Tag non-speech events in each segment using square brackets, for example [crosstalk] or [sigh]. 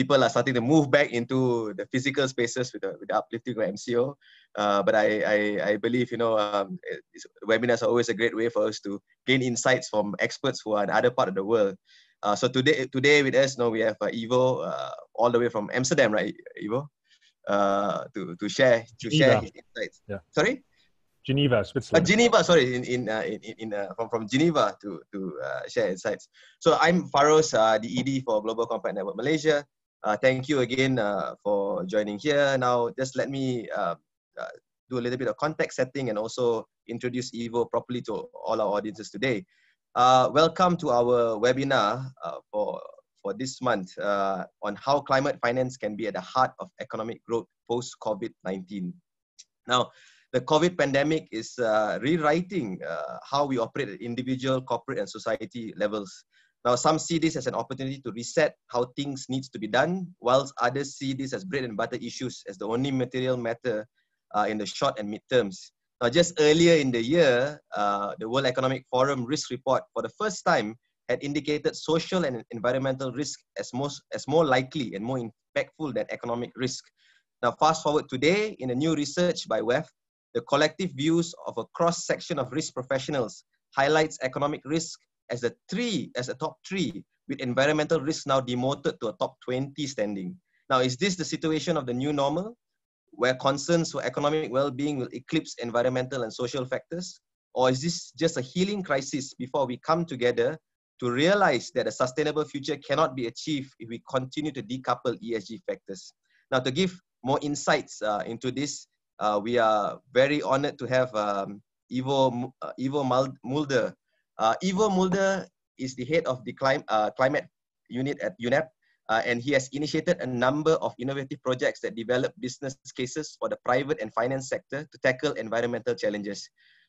people are starting to move back into the physical spaces with the, with the uplifting of MCO. Uh, but I, I, I, believe, you know, um, webinars are always a great way for us to gain insights from experts who are in other part of the world. Uh, so today, today with us, you know, we have uh, Ivo uh, all the way from Amsterdam, right, Ivo, uh, to to share to Geneva. share his insights. Yeah. Sorry. Geneva, Switzerland. Uh, Geneva, sorry, in in uh, in, in uh, from from Geneva to to uh, share insights. So I'm Faroze, uh, the ED for Global Compact Network Malaysia. Uh, thank you again uh, for joining here. Now, just let me uh, uh, do a little bit of context setting and also introduce Ivo properly to all our audiences today. Uh, welcome to our webinar uh, for, for this month on how climate finance can be at the heart of economic growth post-COVID-19. Now, the COVID pandemic is rewriting how we operate at individual, corporate, and society levels. Now, some see this as an opportunity to reset how things needs to be done, whilst others see this as bread and butter issues as the only material matter uh, in the short and mid terms. Now, just earlier in the year, uh, the World Economic Forum risk report for the first time had indicated social and environmental risk as, most, as more likely and more impactful than economic risk. Now, fast forward today, in a new research by WEF, the collective views of a cross section of risk professionals highlights economic risk as a three, as a top three, with environmental risk now demoted to a top 20 standing. Now, is this the situation of the new normal, where concerns for economic well-being will eclipse environmental and social factors? Or is this just a healing crisis before we come together to realize that a sustainable future cannot be achieved if we continue to decouple ESG factors? Now, to give more insights uh, into this, uh, we are very honored to have um, Ivo, uh, Ivo Mulder, uh, Ivo Mulder is the head of the clim uh, climate unit at UNEP, uh, and he has initiated a number of innovative projects that develop business cases for the private and finance sector to tackle environmental challenges.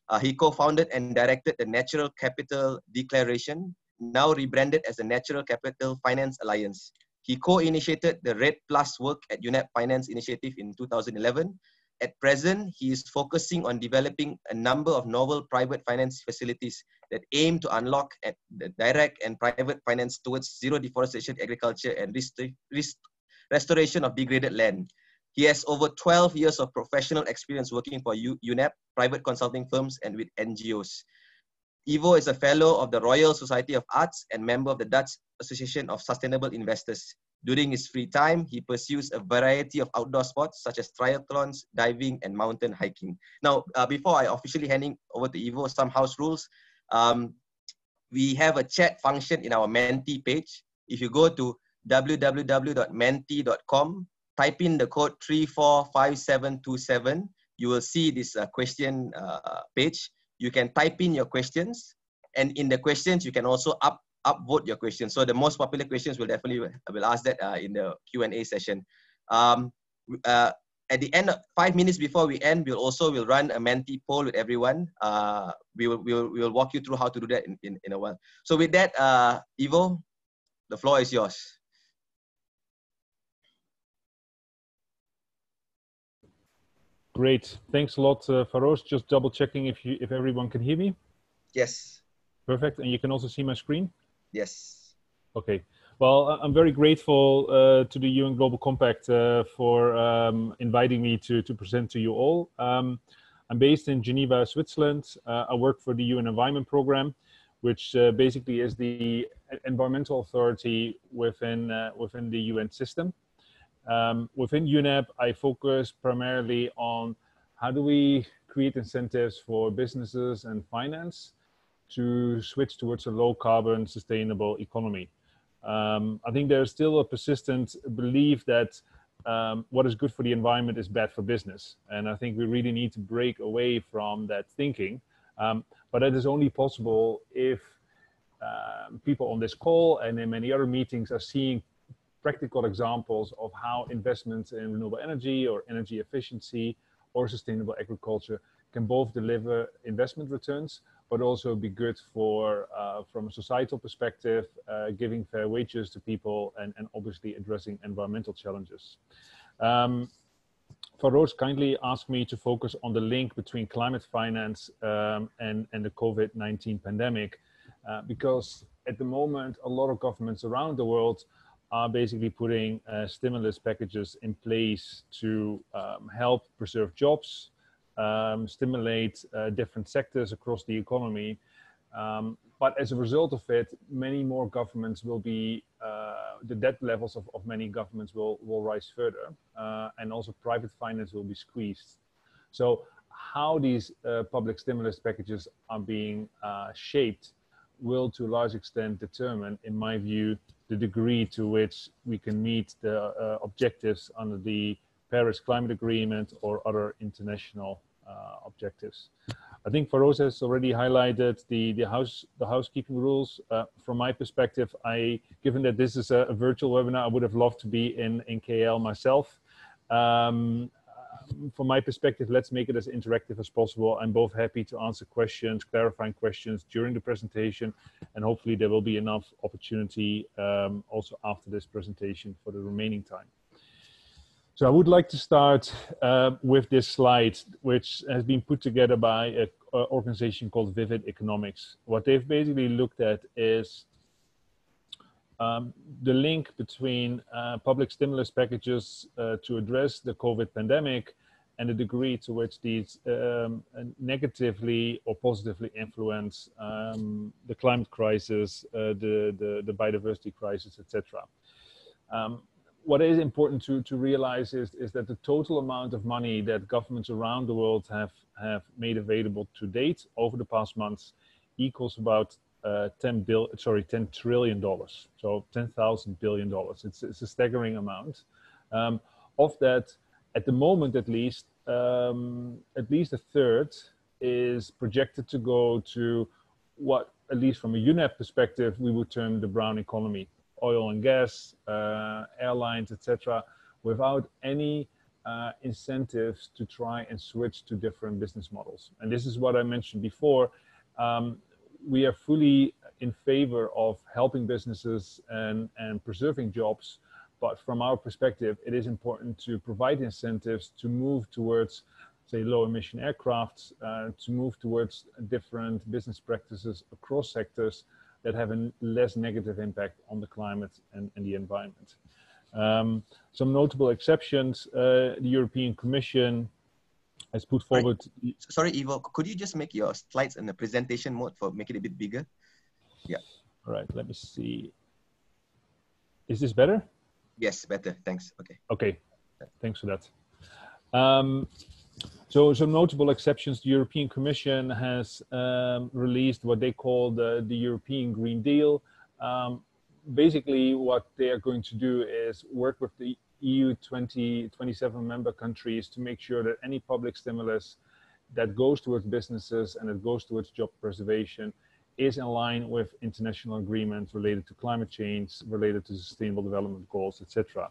Uh, he co-founded and directed the Natural Capital Declaration, now rebranded as the Natural Capital Finance Alliance. He co-initiated the Red Plus work at UNEP Finance Initiative in 2011, at present, he is focusing on developing a number of novel private finance facilities that aim to unlock the direct and private finance towards zero deforestation agriculture and restoration of degraded land. He has over 12 years of professional experience working for UNEP, private consulting firms, and with NGOs. Ivo is a fellow of the Royal Society of Arts and member of the Dutch Association of Sustainable Investors. During his free time, he pursues a variety of outdoor sports such as triathlons, diving, and mountain hiking. Now, uh, before I officially handing over to Ivo, some house rules. Um, we have a chat function in our Menti page. If you go to www.menti.com, type in the code 345727, you will see this uh, question uh, page. You can type in your questions, and in the questions, you can also up upvote your questions. So the most popular questions will definitely will ask that uh, in the Q and A session. Um, uh, at the end, of, five minutes before we end, we'll also will run a Menti poll with everyone. Uh, we will we will we will walk you through how to do that in, in, in a while. So with that, uh, Ivo, the floor is yours. Great, thanks a lot, uh, Faroze. Just double checking if you if everyone can hear me. Yes. Perfect, and you can also see my screen. Yes. Okay. Well, I'm very grateful uh, to the UN Global Compact uh, for um, inviting me to, to present to you all. Um, I'm based in Geneva, Switzerland. Uh, I work for the UN Environment Program, which uh, basically is the environmental authority within, uh, within the UN system. Um, within UNEP, I focus primarily on how do we create incentives for businesses and finance to switch towards a low carbon sustainable economy. Um, I think there's still a persistent belief that um, what is good for the environment is bad for business. And I think we really need to break away from that thinking. Um, but that is only possible if uh, people on this call and in many other meetings are seeing practical examples of how investments in renewable energy or energy efficiency or sustainable agriculture can both deliver investment returns but also be good for, uh, from a societal perspective, uh, giving fair wages to people and, and obviously addressing environmental challenges. Um, Faroze kindly asked me to focus on the link between climate finance um, and, and the COVID-19 pandemic, uh, because at the moment, a lot of governments around the world are basically putting uh, stimulus packages in place to um, help preserve jobs, um, stimulate uh, different sectors across the economy. Um, but as a result of it, many more governments will be, uh, the debt levels of, of many governments will, will rise further, uh, and also private finance will be squeezed. So, how these uh, public stimulus packages are being uh, shaped will, to a large extent, determine, in my view, the degree to which we can meet the uh, objectives under the Paris Climate Agreement or other international objectives. I think Faroze has already highlighted the, the house the housekeeping rules. Uh, from my perspective, I given that this is a, a, virtual webinar, I would have loved to be in, in KL myself. Um, from my perspective, let's make it as interactive as possible. I'm both happy to answer questions, clarifying questions during the presentation, and hopefully there will be enough opportunity um, also after this presentation for the remaining time. So I would like to start uh, with this slide, which has been put together by an organization called Vivid Economics. What they've basically looked at is um, the link between uh, public stimulus packages uh, to address the COVID pandemic and the degree to which these um, negatively or positively influence um, the climate crisis, uh, the, the, the, biodiversity crisis, etc. Um, what is important to, to realize is, is that the total amount of money that governments around the world have, have made available to date over the past months equals about uh, 10 bill, sorry, 10 trillion dollars. So 10,000 billion dollars. It's, it's a staggering amount. Um, of that, at the moment at least, um, at least a third is projected to go to what, at least from a UNEP perspective, we would term the brown economy, oil and gas, uh, airlines, etc., without any uh, incentives to try and switch to different business models. And this is what I mentioned before. Um, we are fully in favor of helping businesses and, and preserving jobs but from our perspective, it is important to provide incentives to move towards, say, low emission aircrafts, uh, to move towards different business practices across sectors that have a less negative impact on the climate and, and the environment. Um, some notable exceptions, uh, the European Commission has put forward. Sorry, sorry, Ivo, could you just make your slides in the presentation mode for make it a bit bigger? Yeah. All right, let me see. Is this better? Yes, better. Thanks. Okay. Okay. Thanks for that. Um, so, some notable exceptions. The European Commission has um, released what they call the, the European Green Deal. Um, basically, what they are going to do is work with the EU 20, 27 member countries to make sure that any public stimulus that goes towards businesses and it goes towards job preservation is in line with international agreements related to climate change, related to sustainable development goals, etc.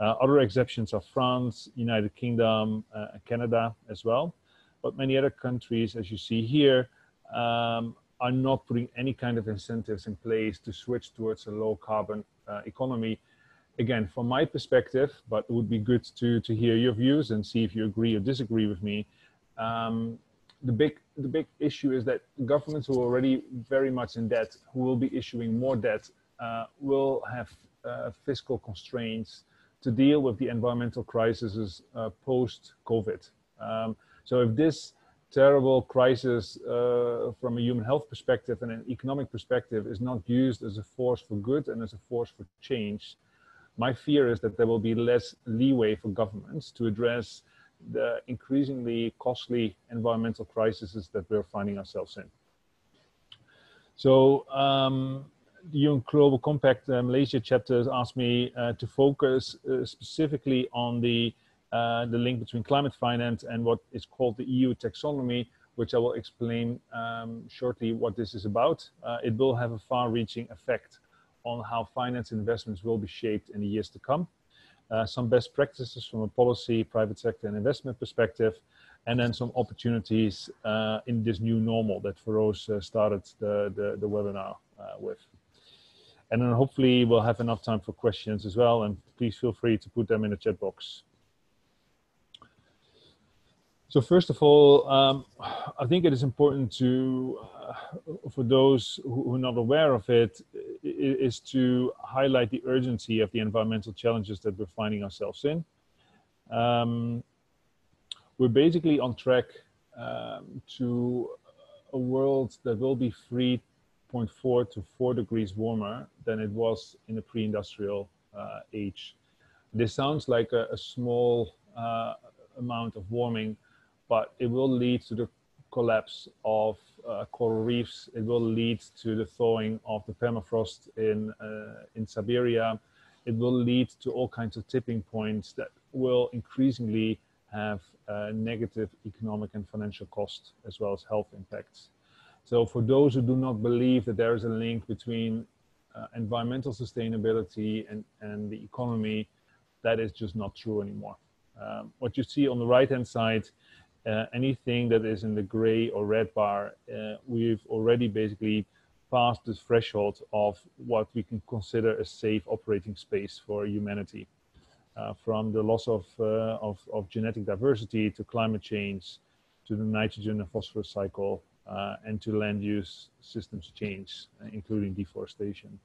Uh, other exceptions are France, United Kingdom, uh, Canada as well. But many other countries, as you see here, um, are not putting any kind of incentives in place to switch towards a low carbon uh, economy. Again, from my perspective, but it would be good to, to hear your views and see if you agree or disagree with me. Um, the big the big issue is that governments who are already very much in debt, who will be issuing more debt, uh, will have uh, fiscal constraints to deal with the environmental crises uh, post COVID. Um, so if this terrible crisis uh, from a human health perspective and an economic perspective is not used as a force for good and as a force for change, my fear is that there will be less leeway for governments to address the increasingly costly environmental crises that we're finding ourselves in. So um, the UN Global Compact uh, Malaysia chapter asked me uh, to focus uh, specifically on the, uh, the link between climate finance and what is called the EU taxonomy, which I will explain um, shortly what this is about. Uh, it will have a far-reaching effect on how finance investments will be shaped in the years to come uh, some best practices from a policy, private sector, and investment perspective, and then some opportunities in this new normal that Faroze uh, started the, the, the webinar with. And then hopefully we'll have enough time for questions as well, and please feel free to put them in the chat box. So first of all, um, I think it is important to, uh, for those who are not aware of it, is to highlight the urgency of the environmental challenges that we're finding ourselves in. Um, we're basically on track um, to a world that will be 3.4 to 4 degrees warmer than it was in the pre-industrial uh, age. This sounds like a, a small uh, amount of warming, but it will lead to the collapse of uh, coral reefs. It will lead to the thawing of the permafrost in, uh, in Siberia. It will lead to all kinds of tipping points that will increasingly have uh, negative economic and financial costs as well as health impacts. So for those who do not believe that there is a link between uh, environmental sustainability and, and the economy, that is just not true anymore. Um, what you see on the right hand side uh, anything that is in the gray or red bar, uh, we've already basically passed the threshold of what we can consider a safe operating space for humanity. Uh, from the loss of, uh, of, of, genetic diversity to climate change, to the nitrogen and phosphorus cycle, uh, and to land use systems change, uh, including deforestation.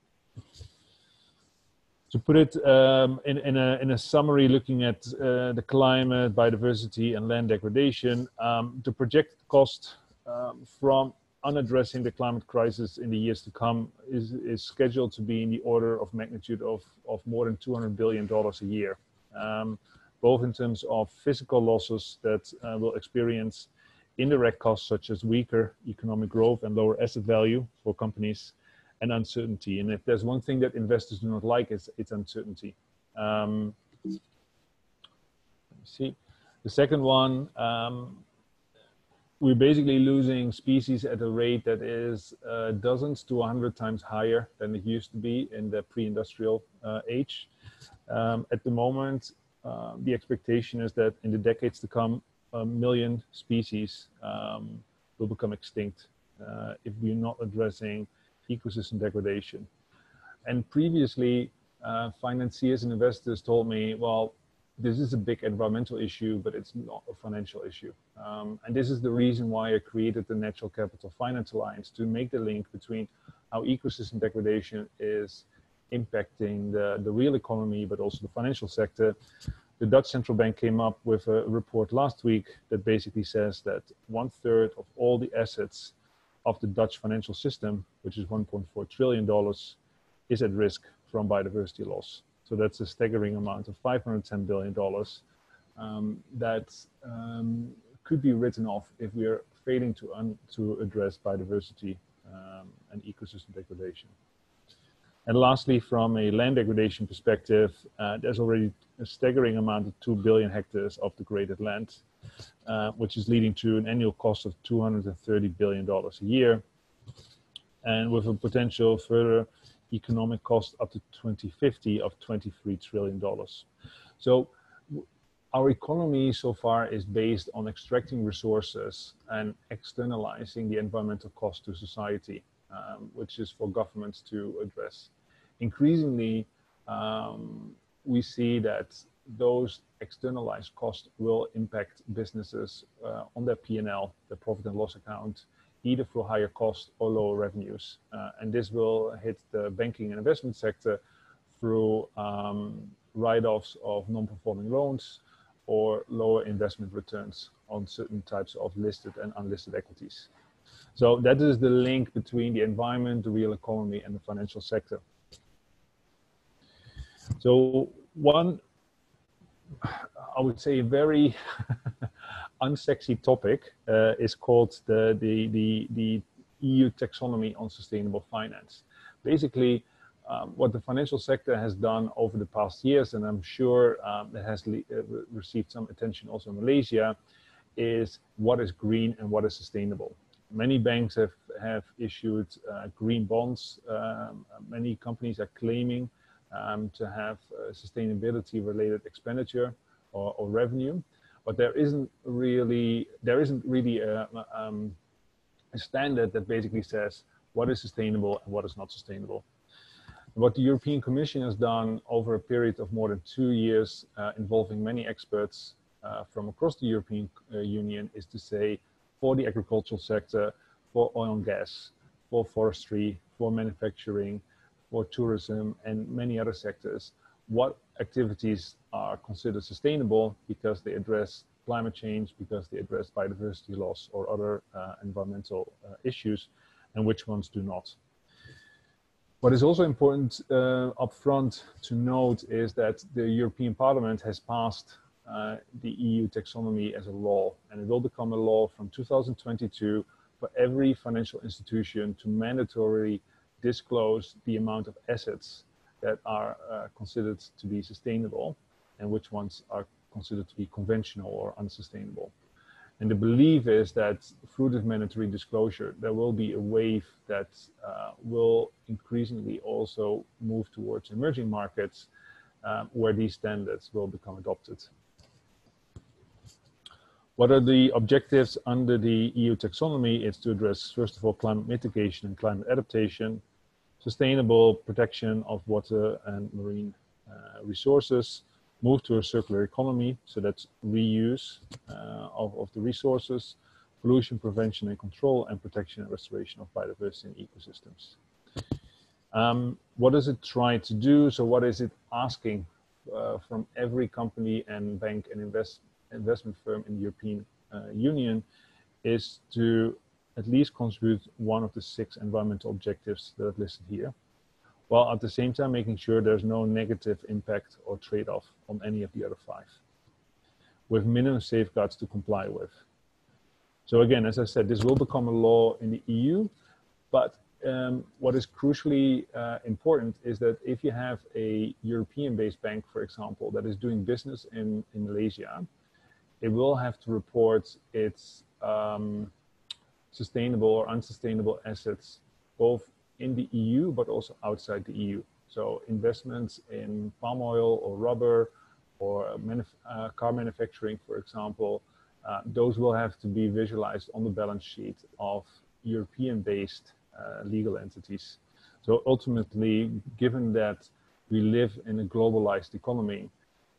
To put it um, in, in, a, in a summary looking at uh, the climate, biodiversity, and land degradation, um, the projected cost um, from unaddressing the climate crisis in the years to come is, is scheduled to be in the order of magnitude of, of more than $200 billion a year, um, both in terms of physical losses that uh, will experience indirect costs such as weaker economic growth and lower asset value for companies, and uncertainty. And if there's one thing that investors do not like, it's, it's uncertainty. Um, see. The second one, um, we're basically losing species at a rate that is uh, dozens to 100 times higher than it used to be in the pre-industrial uh, age. Um, at the moment, uh, the expectation is that in the decades to come, a million species um, will become extinct uh, if we're not addressing ecosystem degradation. And previously, uh, financiers and investors told me, well, this is a big environmental issue, but it's not a financial issue. Um, and this is the reason why I created the Natural Capital Finance Alliance to make the link between how ecosystem degradation is impacting the, the real economy, but also the financial sector. The Dutch central bank came up with a report last week that basically says that one third of all the assets of the Dutch financial system, which is 1.4 trillion dollars, is at risk from biodiversity loss. So that's a staggering amount of 510 billion dollars um, that um, could be written off if we are failing to to address biodiversity um, and ecosystem degradation. And lastly, from a land degradation perspective, uh, there's already a staggering amount of 2 billion hectares of degraded land uh, which is leading to an annual cost of $230 billion a year, and with a potential further economic cost up to 2050 of $23 trillion. So our economy so far is based on extracting resources and externalizing the environmental cost to society, um, which is for governments to address. Increasingly, um, we see that those externalized costs will impact businesses uh, on their P&L, the profit and loss account, either through higher costs or lower revenues. Uh, and this will hit the banking and investment sector through um, write-offs of non-performing loans or lower investment returns on certain types of listed and unlisted equities. So that is the link between the environment, the real economy, and the financial sector. So one I would say, a very [laughs] unsexy topic uh, is called the, the, the, the, EU taxonomy on sustainable finance. Basically, um, what the financial sector has done over the past years, and I'm sure um, it has uh, received some attention also in Malaysia, is what is green and what is sustainable. Many banks have, have issued uh, green bonds. Um, many companies are claiming um, to have uh, sustainability related expenditure or, or, revenue, but there isn't really there isn't really a, um, a standard that basically says what is sustainable and what is not sustainable. What the European Commission has done over a period of more than two years, uh, involving many experts, uh, from across the European uh, Union is to say for the agricultural sector, for oil and gas, for forestry, for manufacturing, for tourism, and many other sectors, what activities are considered sustainable because they address climate change, because they address biodiversity loss or other uh, environmental uh, issues, and which ones do not. What is also important uh, upfront to note is that the European Parliament has passed uh, the EU taxonomy as a law, and it will become a law from 2022 for every financial institution to mandatorily disclose the amount of assets that are uh, considered to be sustainable and which ones are considered to be conventional or unsustainable. And the belief is that through this mandatory disclosure, there will be a wave that uh, will increasingly also move towards emerging markets um, where these standards will become adopted. What are the objectives under the EU taxonomy? It's to address, first of all, climate mitigation and climate adaptation, sustainable protection of water and marine uh, resources, move to a circular economy, so that's reuse uh, of, of the resources, pollution prevention and control, and protection and restoration of biodiversity and ecosystems. Um, what does it try to do? So what is it asking uh, from every company and bank and invest, investment firm in the European uh, Union is to at least contribute one of the six environmental objectives that I've listed here while at the same time making sure there's no negative impact or trade-off on any of the other five, with minimum safeguards to comply with. So again, as I said, this will become a law in the EU, but um, what is crucially uh, important is that if you have a European-based bank, for example, that is doing business in, in Malaysia, it will have to report its um, sustainable or unsustainable assets both in the EU, but also outside the EU. So investments in palm oil or rubber or manuf uh, car manufacturing, for example, uh, those will have to be visualized on the balance sheet of European-based uh, legal entities. So ultimately, given that we live in a globalized economy,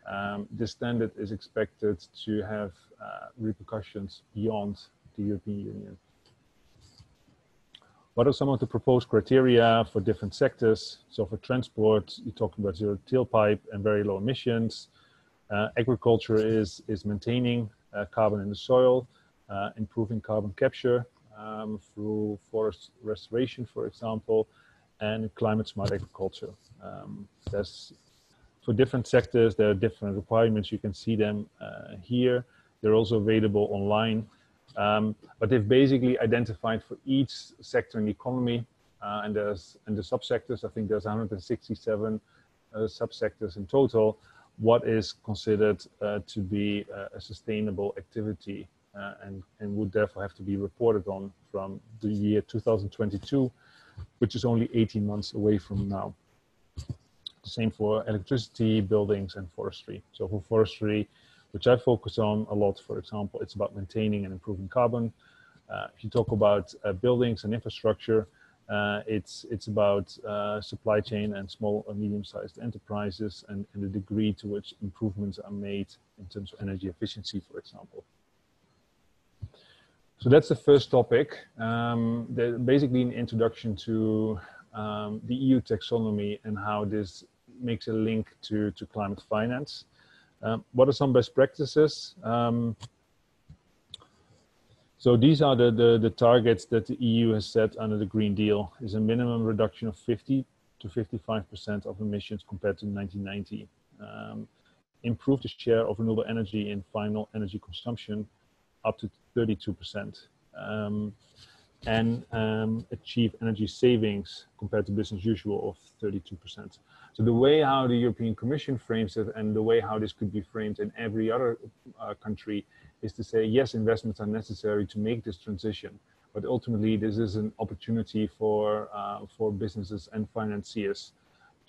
um, this standard is expected to have uh, repercussions beyond the European Union. What are some of the proposed criteria for different sectors? So for transport, you're talking about zero tailpipe and very low emissions. Uh, agriculture is, is maintaining uh, carbon in the soil, uh, improving carbon capture um, through forest restoration, for example, and climate smart agriculture. Um, there's, for different sectors, there are different requirements. You can see them uh, here. They're also available online. Um, but they've basically identified for each sector in the economy, uh, and there's in the subsectors, I think there's 167 uh, subsectors in total, what is considered uh, to be a sustainable activity uh, and, and would therefore have to be reported on from the year 2022, which is only 18 months away from now. The same for electricity, buildings, and forestry. So for forestry, which I focus on a lot. For example, it's about maintaining and improving carbon. Uh, if you talk about uh, buildings and infrastructure, uh, it's it's about uh, supply chain and small and medium-sized enterprises and, and, the degree to which improvements are made in terms of energy efficiency, for example. So that's the first topic. Um, basically, an introduction to um, the EU taxonomy and how this makes a link to, to climate finance. Um, what are some best practices? Um, so these are the, the, the, targets that the EU has set under the Green Deal is a minimum reduction of 50 to 55% of emissions compared to 1990. Um, improve the share of renewable energy in final energy consumption up to 32%. And um, achieve energy savings compared to business usual of 32%. So the way how the European Commission frames it and the way how this could be framed in every other uh, country is to say, yes, investments are necessary to make this transition. But ultimately, this is an opportunity for, uh, for businesses and financiers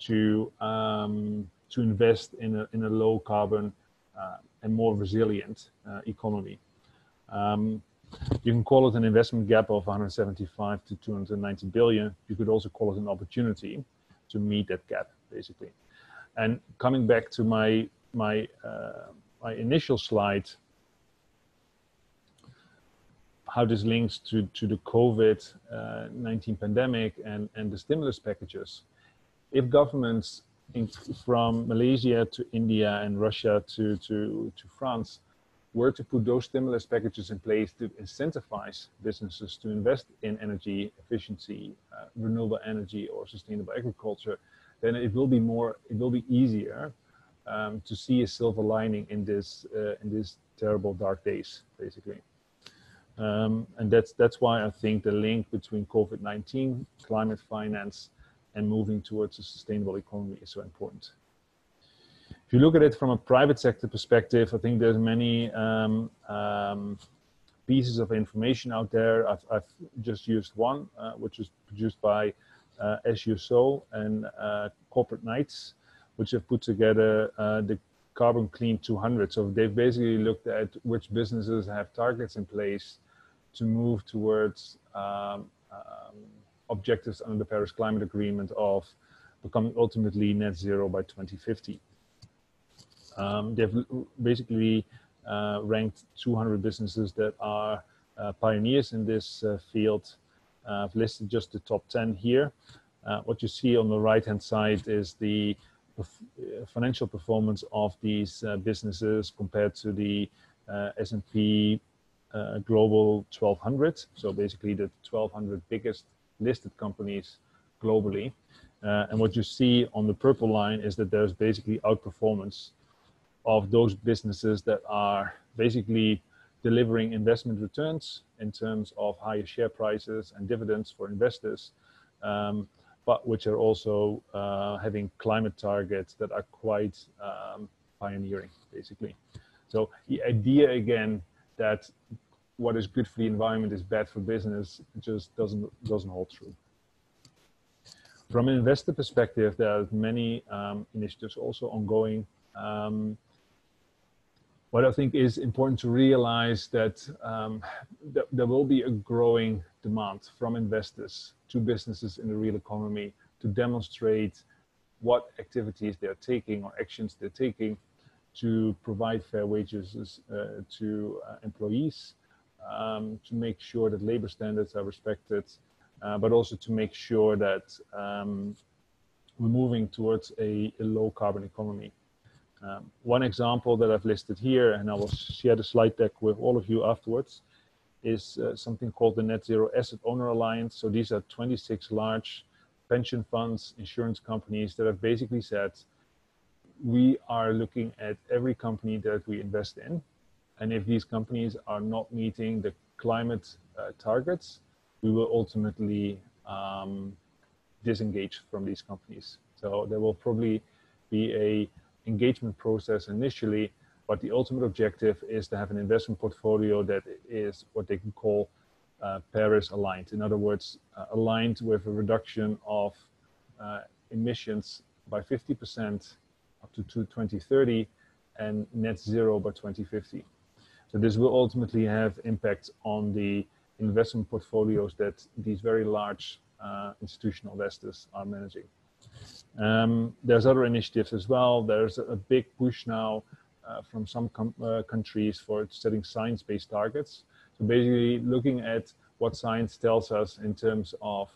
to, um, to invest in a, in a low carbon uh, and more resilient uh, economy. Um, you can call it an investment gap of 175 to 290 billion. You could also call it an opportunity to meet that gap basically. And coming back to my my uh, my initial slide, how this links to, to the COVID-19 uh, pandemic and, and the stimulus packages. If governments in, from Malaysia to India and Russia to, to, to France were to put those stimulus packages in place to incentivize businesses to invest in energy efficiency, uh, renewable energy or sustainable agriculture, then it will be more, it will be easier um, to see a silver lining in this, uh, in these terrible dark days, basically. Um, and that's, that's why I think the link between COVID-19, climate finance, and moving towards a sustainable economy is so important. If you look at it from a private sector perspective, I think there's many um, um, pieces of information out there. I've, I've just used one, uh, which was produced by uh, As You Sow and uh, Corporate Knights, which have put together uh, the Carbon Clean 200. So they've basically looked at which businesses have targets in place to move towards um, um, objectives under the Paris Climate Agreement of becoming ultimately net zero by 2050. Um, they've basically uh, ranked 200 businesses that are uh, pioneers in this uh, field. Uh, I've listed just the top 10 here. Uh, what you see on the right hand side is the uh, financial performance of these businesses compared to the S&P Global 1200. So basically the 1200 biggest listed companies globally. And what you see on the purple line is that there's basically outperformance of those businesses that are basically delivering investment returns in terms of higher share prices and dividends for investors, um, but which are also uh, having climate targets that are quite um, pioneering, basically. So the idea again that what is good for the environment is bad for business just doesn't doesn't hold true. From an investor perspective, there are many um, initiatives also ongoing. Um, what I think is important to realize that, um, there will be a growing demand from investors to businesses in the real economy to demonstrate what activities they're taking or actions they're taking to provide fair wages uh, to uh, employees, um, to make sure that labor standards are respected, uh, but also to make sure that um, we're moving towards a, a low carbon economy. Um, one example that I've listed here, and I will share the slide deck with all of you afterwards, is uh, something called the Net Zero Asset Owner Alliance. So these are 26 large pension funds, insurance companies that have basically said, we are looking at every company that we invest in and if these companies are not meeting the climate uh, targets, we will ultimately um, disengage from these companies. So there will probably be a engagement process initially, but the ultimate objective is to have an investment portfolio that is what they can call uh, Paris aligned. In other words, uh, aligned with a reduction of uh, emissions by 50% up to 2030 and net zero by 2050. So this will ultimately have impacts on the investment portfolios that these very large uh, institutional investors are managing. Um, there's other initiatives as well. There's a big push now uh, from some uh, countries for setting science-based targets. So basically looking at what science tells us in terms of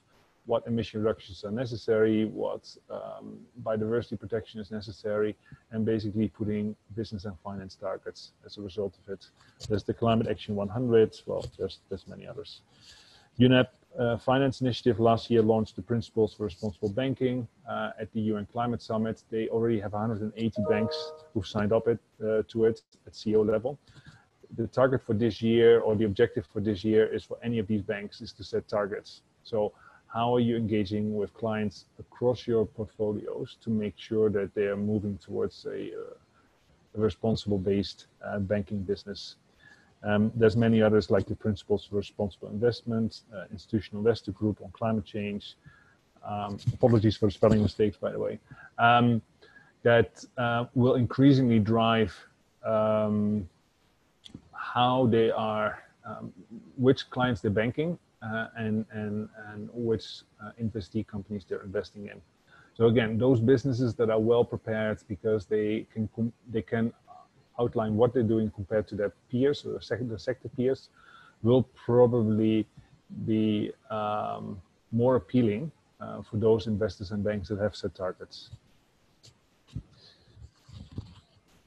what emission reductions are necessary, what um, biodiversity protection is necessary, and basically putting business and finance targets as a result of it. There's the Climate Action 100, well, there's, there's many others. UNEP uh, Finance Initiative last year launched the Principles for Responsible Banking uh, at the UN Climate Summit. They already have 180 banks who've signed up it, uh, to it at CEO level. The target for this year, or the objective for this year, is for any of these banks is to set targets. So how are you engaging with clients across your portfolios to make sure that they are moving towards a, uh, a responsible based uh, banking business um, there's many others like the principles for responsible investment uh, institutional investor group on climate change um, apologies for the spelling mistakes by the way um, that uh, will increasingly drive um, how they are um, which clients they're banking uh, and, and, and which uh, investee companies they're investing in. So again, those businesses that are well prepared because they can, they can outline what they're doing compared to their peers or the sector, peers will probably be um, more appealing uh, for those investors and banks that have set targets.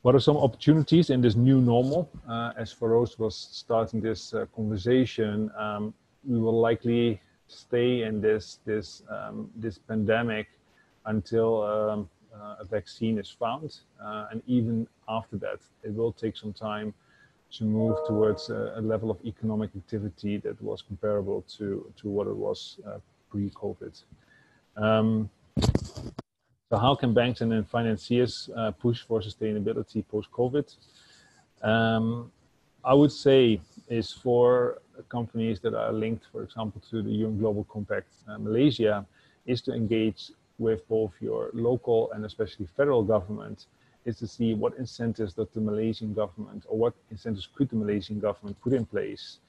What are some opportunities in this new normal? Uh, as Faroze was starting this uh, conversation, um, we will likely stay in this this um, this pandemic until um, uh, a vaccine is found, uh, and even after that, it will take some time to move towards a, a, level of economic activity that was comparable to, to what it was uh, pre-COVID. Um, so how can banks and then financiers uh, push for sustainability post-COVID? Um, I would say is for companies that are linked, for example, to the UN Global Compact uh, Malaysia, is to engage with both your local and especially federal government is to see what incentives that the Malaysian government or what incentives could the Malaysian government put in place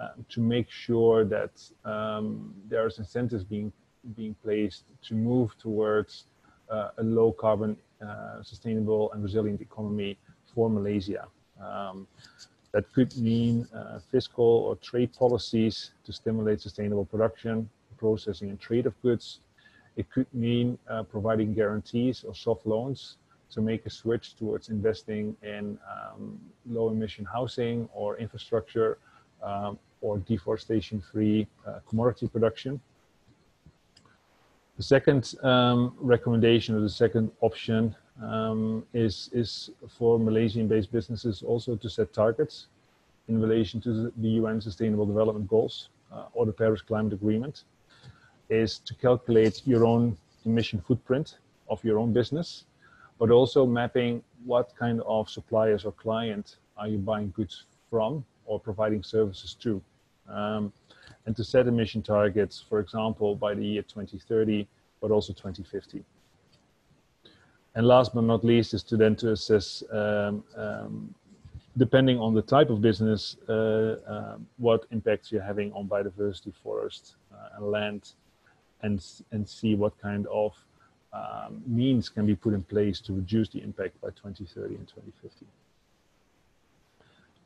um, to make sure that um, there's incentives being being placed to move towards uh, a low carbon, uh, sustainable and resilient economy for Malaysia. Um, that could mean uh, fiscal or trade policies to stimulate sustainable production, processing and trade of goods. It could mean uh, providing guarantees or soft loans to make a switch towards investing in um, low emission housing or infrastructure um, or deforestation free uh, commodity production. The second um, recommendation or the second option um, is, is for Malaysian based businesses also to set targets in relation to the UN Sustainable Development Goals uh, or the Paris Climate Agreement is to calculate your own emission footprint of your own business but also mapping what kind of suppliers or client are you buying goods from or providing services to. Um, and to set emission targets, for example, by the year 2030, but also 2050. And last but not least is to then to assess, um, um, depending on the type of business, uh, uh, what impacts you're having on biodiversity, forest, uh, and land, and, and see what kind of um, means can be put in place to reduce the impact by 2030 and 2050.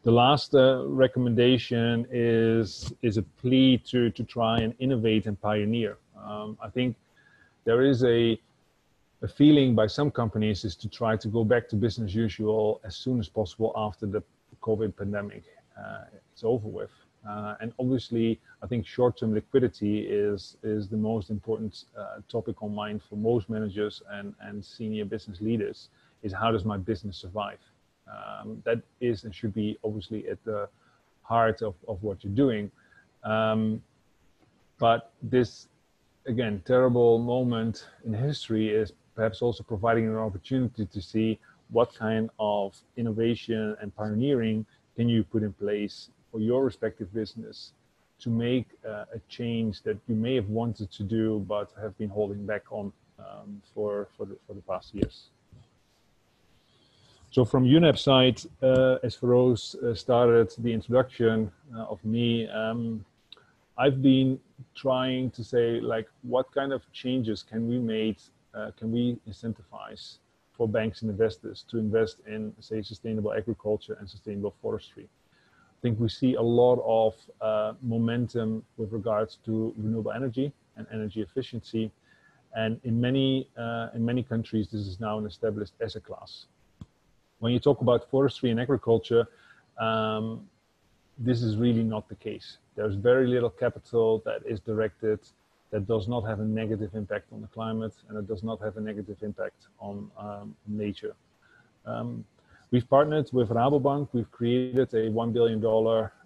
The last uh, recommendation is, is a plea to, to try and innovate and pioneer. Um, I think there is a, a feeling by some companies is to try to go back to business usual as soon as possible after the COVID pandemic uh, over with. Uh, and obviously, I think short-term liquidity is is the most important uh, topic on mind for most managers and and senior business leaders. Is how does my business survive? Um, that is and should be obviously at the heart of, of what you're doing. Um, but this, again, terrible moment in history is perhaps also providing an opportunity to see what kind of innovation and pioneering can you put in place for your respective business to make uh, a change that you may have wanted to do but have been holding back on um, for, for, the, for the past years. So from UNEP side, uh, as Faroze uh, started the introduction uh, of me, um, I've been trying to say like, what kind of changes can we make, uh, can we incentivize for banks and investors to invest in, say, sustainable agriculture and sustainable forestry? I think we see a lot of uh, momentum with regards to renewable energy and energy efficiency. And in many, uh, in many countries, this is now an established asset class. When you talk about forestry and agriculture, um, this is really not the case. There's very little capital that is directed that does not have a negative impact on the climate and it does not have a negative impact on um, nature. Um, We've partnered with Rabobank. We've created a $1 billion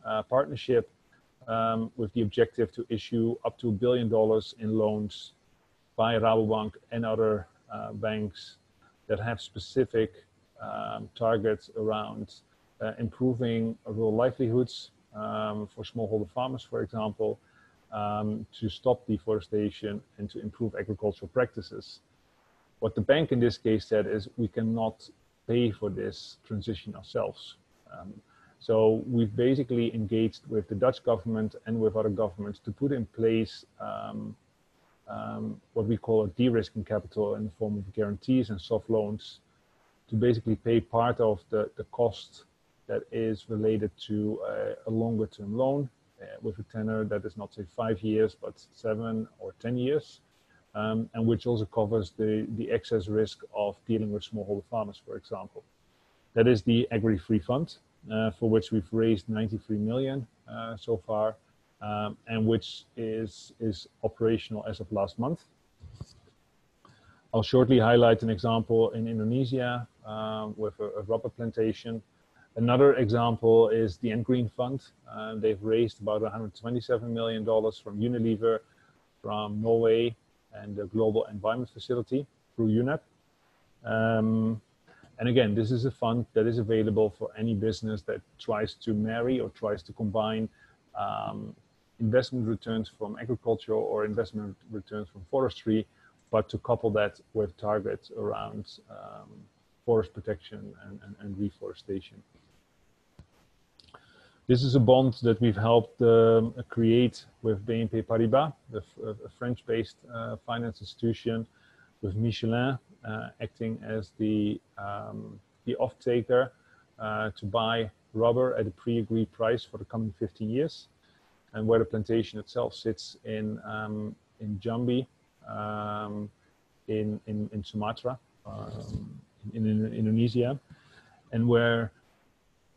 uh, partnership um, with the objective to issue up to a billion dollars in loans by Rabobank and other uh, banks that have specific um, targets around uh, improving rural livelihoods um, for smallholder farmers, for example, um, to stop deforestation and to improve agricultural practices. What the bank in this case said is we cannot pay for this transition ourselves. Um, so we've basically engaged with the Dutch government and with other governments to put in place um, um, what we call a de-risking capital in the form of guarantees and soft loans to basically pay part of the, the cost that is related to a, a longer term loan uh, with a tenor that is not say five years but seven or ten years um, and which also covers the, the excess risk of dealing with smallholder farmers for example that is the AGRI3 fund uh, for which we've raised 93 million uh, so far um, and which is is operational as of last month I'll shortly highlight an example in Indonesia um, with a, a, rubber plantation. Another example is the &Green Fund. Uh, they've raised about $127 million from Unilever, from Norway, and the Global Environment Facility through UNEP. Um, and again, this is a fund that is available for any business that tries to marry or tries to combine um, investment returns from agriculture or investment returns from forestry but to couple that with targets around um, forest protection and, and, and, reforestation. This is a bond that we've helped um, create with BNP Paribas, a French-based uh, finance institution, with Michelin uh, acting as the um, the off-taker uh, to buy rubber at a pre-agreed price for the coming 15 years, and where the plantation itself sits in um, in Jambi, um, in, in, in Sumatra, um, in, in, Indonesia, and where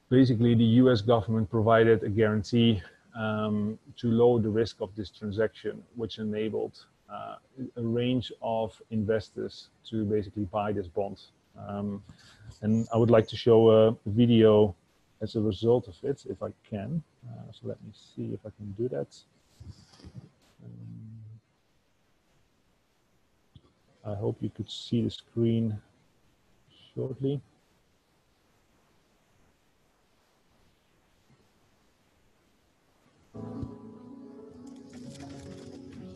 basically the US government provided a guarantee um, to lower the risk of this transaction, which enabled uh, a range of investors to basically buy this bond. Um, and I would like to show a video as a result of it, if I can. Uh, so let me see if I can do that. Um, I hope you could see the screen shortly.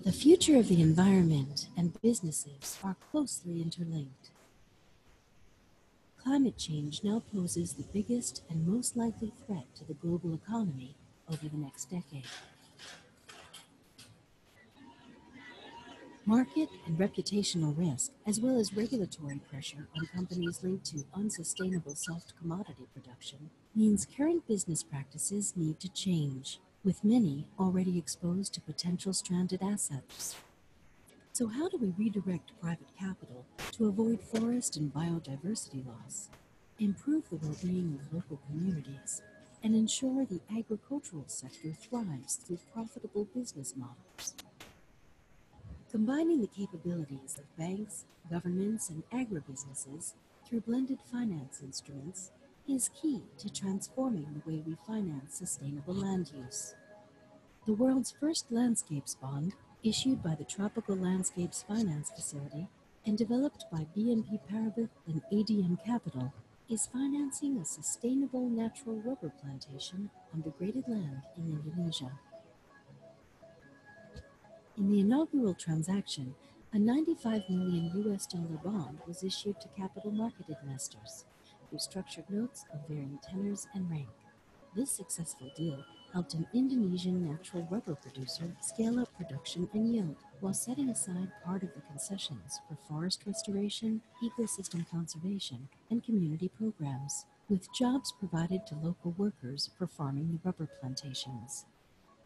The future of the environment and businesses are closely interlinked. Climate change now poses the biggest and most likely threat to the global economy over the next decade. Market and reputational risk, as well as regulatory pressure on companies linked to unsustainable soft commodity production, means current business practices need to change, with many already exposed to potential stranded assets. So, how do we redirect private capital to avoid forest and biodiversity loss, improve the well being of local communities, and ensure the agricultural sector thrives through profitable business models? Combining the capabilities of banks, governments, and agribusinesses through blended finance instruments is key to transforming the way we finance sustainable land use. The world's first landscapes bond, issued by the Tropical Landscapes Finance Facility and developed by BNP Paribas and ADM Capital, is financing a sustainable natural rubber plantation on degraded land in Indonesia. In the inaugural transaction, a 95 million US dollar bond was issued to capital market investors through structured notes of varying tenors and rank. This successful deal helped an Indonesian natural rubber producer scale up production and yield while setting aside part of the concessions for forest restoration, ecosystem conservation, and community programs, with jobs provided to local workers for farming the rubber plantations.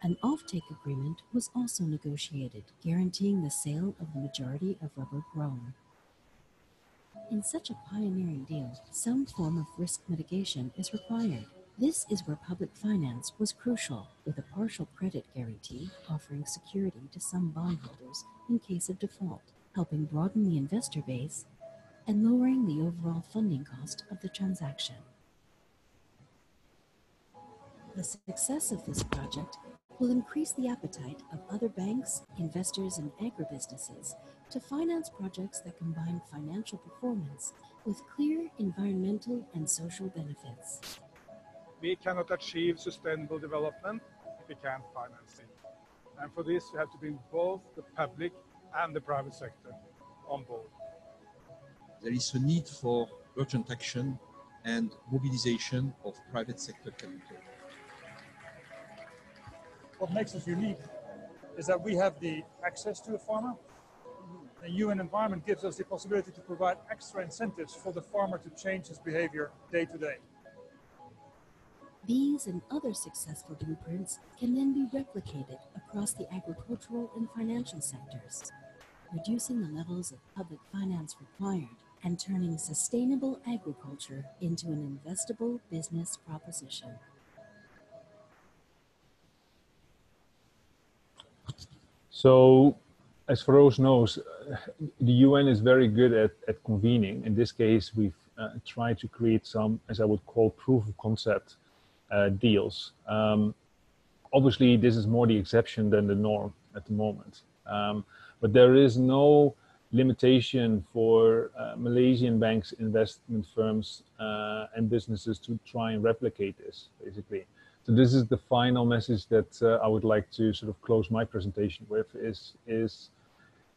An offtake agreement was also negotiated, guaranteeing the sale of the majority of rubber grown. In such a pioneering deal, some form of risk mitigation is required. This is where public finance was crucial, with a partial credit guarantee offering security to some bondholders in case of default, helping broaden the investor base and lowering the overall funding cost of the transaction. The success of this project will increase the appetite of other banks, investors, and agribusinesses to finance projects that combine financial performance with clear environmental and social benefits. We cannot achieve sustainable development if we can't finance it. And for this, we have to bring both the public and the private sector on board. There is a need for urgent action and mobilization of private sector capital what makes us unique is that we have the access to a farmer, The UN environment gives us the possibility to provide extra incentives for the farmer to change his behavior day to day. These and other successful blueprints can then be replicated across the agricultural and financial sectors, reducing the levels of public finance required and turning sustainable agriculture into an investable business proposition. So, as Faroze knows, the UN is very good at, at convening. In this case, we've uh, tried to create some, as I would call, proof of concept uh, deals. Um, obviously, this is more the exception than the norm at the moment. Um, but there is no limitation for uh, Malaysian banks, investment firms, uh, and businesses to try and replicate this, basically. So this is the final message that uh, I would like to sort of close my presentation with: is is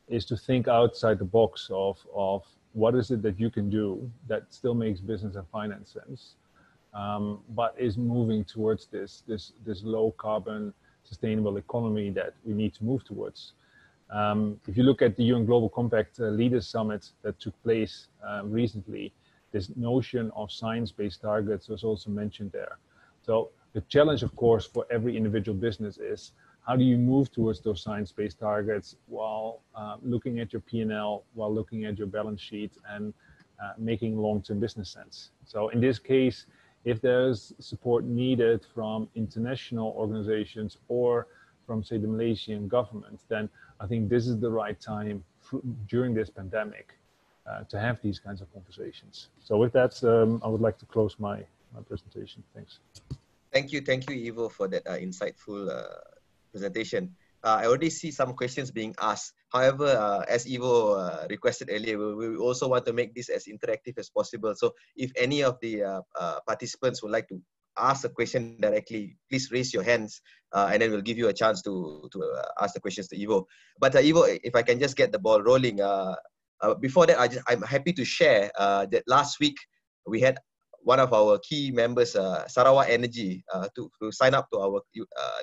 is to think outside the box of of what is it that you can do that still makes business and finance sense, um, but is moving towards this this this low carbon sustainable economy that we need to move towards. Um, if you look at the UN Global Compact uh, Leaders Summit that took place uh, recently, this notion of science-based targets was also mentioned there. So the challenge, of course, for every individual business is how do you move towards those science-based targets while uh, looking at your P&L, while looking at your balance sheet and uh, making long-term business sense. So in this case, if there's support needed from international organizations or from, say, the Malaysian government, then I think this is the right time during this pandemic uh, to have these kinds of conversations. So with that, um, I would like to close my, my presentation. Thanks. Thank you, thank you, Ivo, for that uh, insightful uh, presentation. Uh, I already see some questions being asked. However, uh, as Ivo uh, requested earlier, we, we, also want to make this as interactive as possible. So if any of the participants would like to ask a question directly, please raise your hands uh, and then we'll give you a chance to, to uh, ask the questions to Ivo. But uh, Ivo, if I can just get the ball rolling. Uh, uh, before that, I just, I'm happy to share uh, that last week we had one of our key members, Sarawak Energy, to, to sign up to our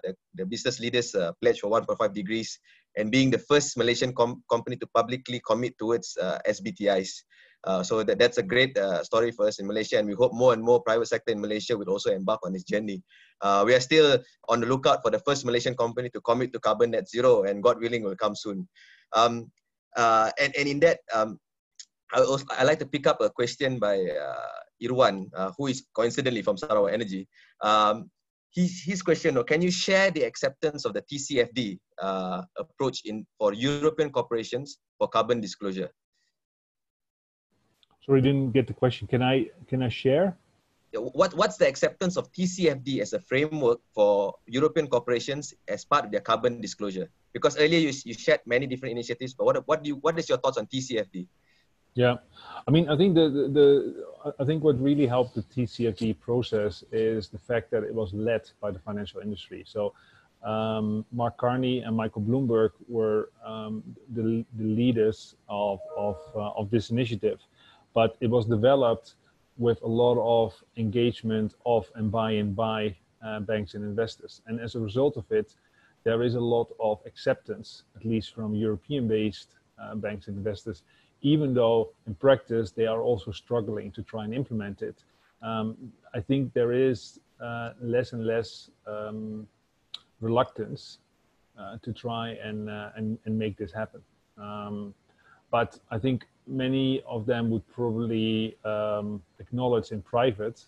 the, the business leaders pledge for 1.5 degrees and being the first Malaysian com company to publicly commit towards SBTIs. Uh, so that, that's a great uh, story for us in Malaysia, and we hope more and more private sector in Malaysia would also embark on this journey. Uh, we are still on the lookout for the first Malaysian company to commit to carbon net zero, and God willing, will come soon. Um, uh, and, and in that, um, I also I like to pick up a question by uh, Irwan, uh, who is coincidentally from Sarawak Energy. Um, his, his question, can you share the acceptance of the TCFD approach in for European corporations for carbon disclosure? Sorry, didn't get the question. Can I can I share? What what's the acceptance of TCFD as a framework for European corporations as part of their carbon disclosure? Because earlier you, you shared many different initiatives, but what what do you what is your thoughts on TCFD? Yeah, I mean, I think the, the, the I think what really helped the TCFD process is the fact that it was led by the financial industry. So um, Mark Carney and Michael Bloomberg were um, the, the leaders of of, uh, of this initiative but it was developed with a lot of engagement of and buy-in by uh, banks and investors. And as a result of it, there is a lot of acceptance, at least from European-based uh, banks and investors, even though in practice they are also struggling to try and implement it. Um, I think there is uh, less and less um, reluctance uh, to try and, uh, and, and make this happen. Um, but I think many of them would probably um, acknowledge in private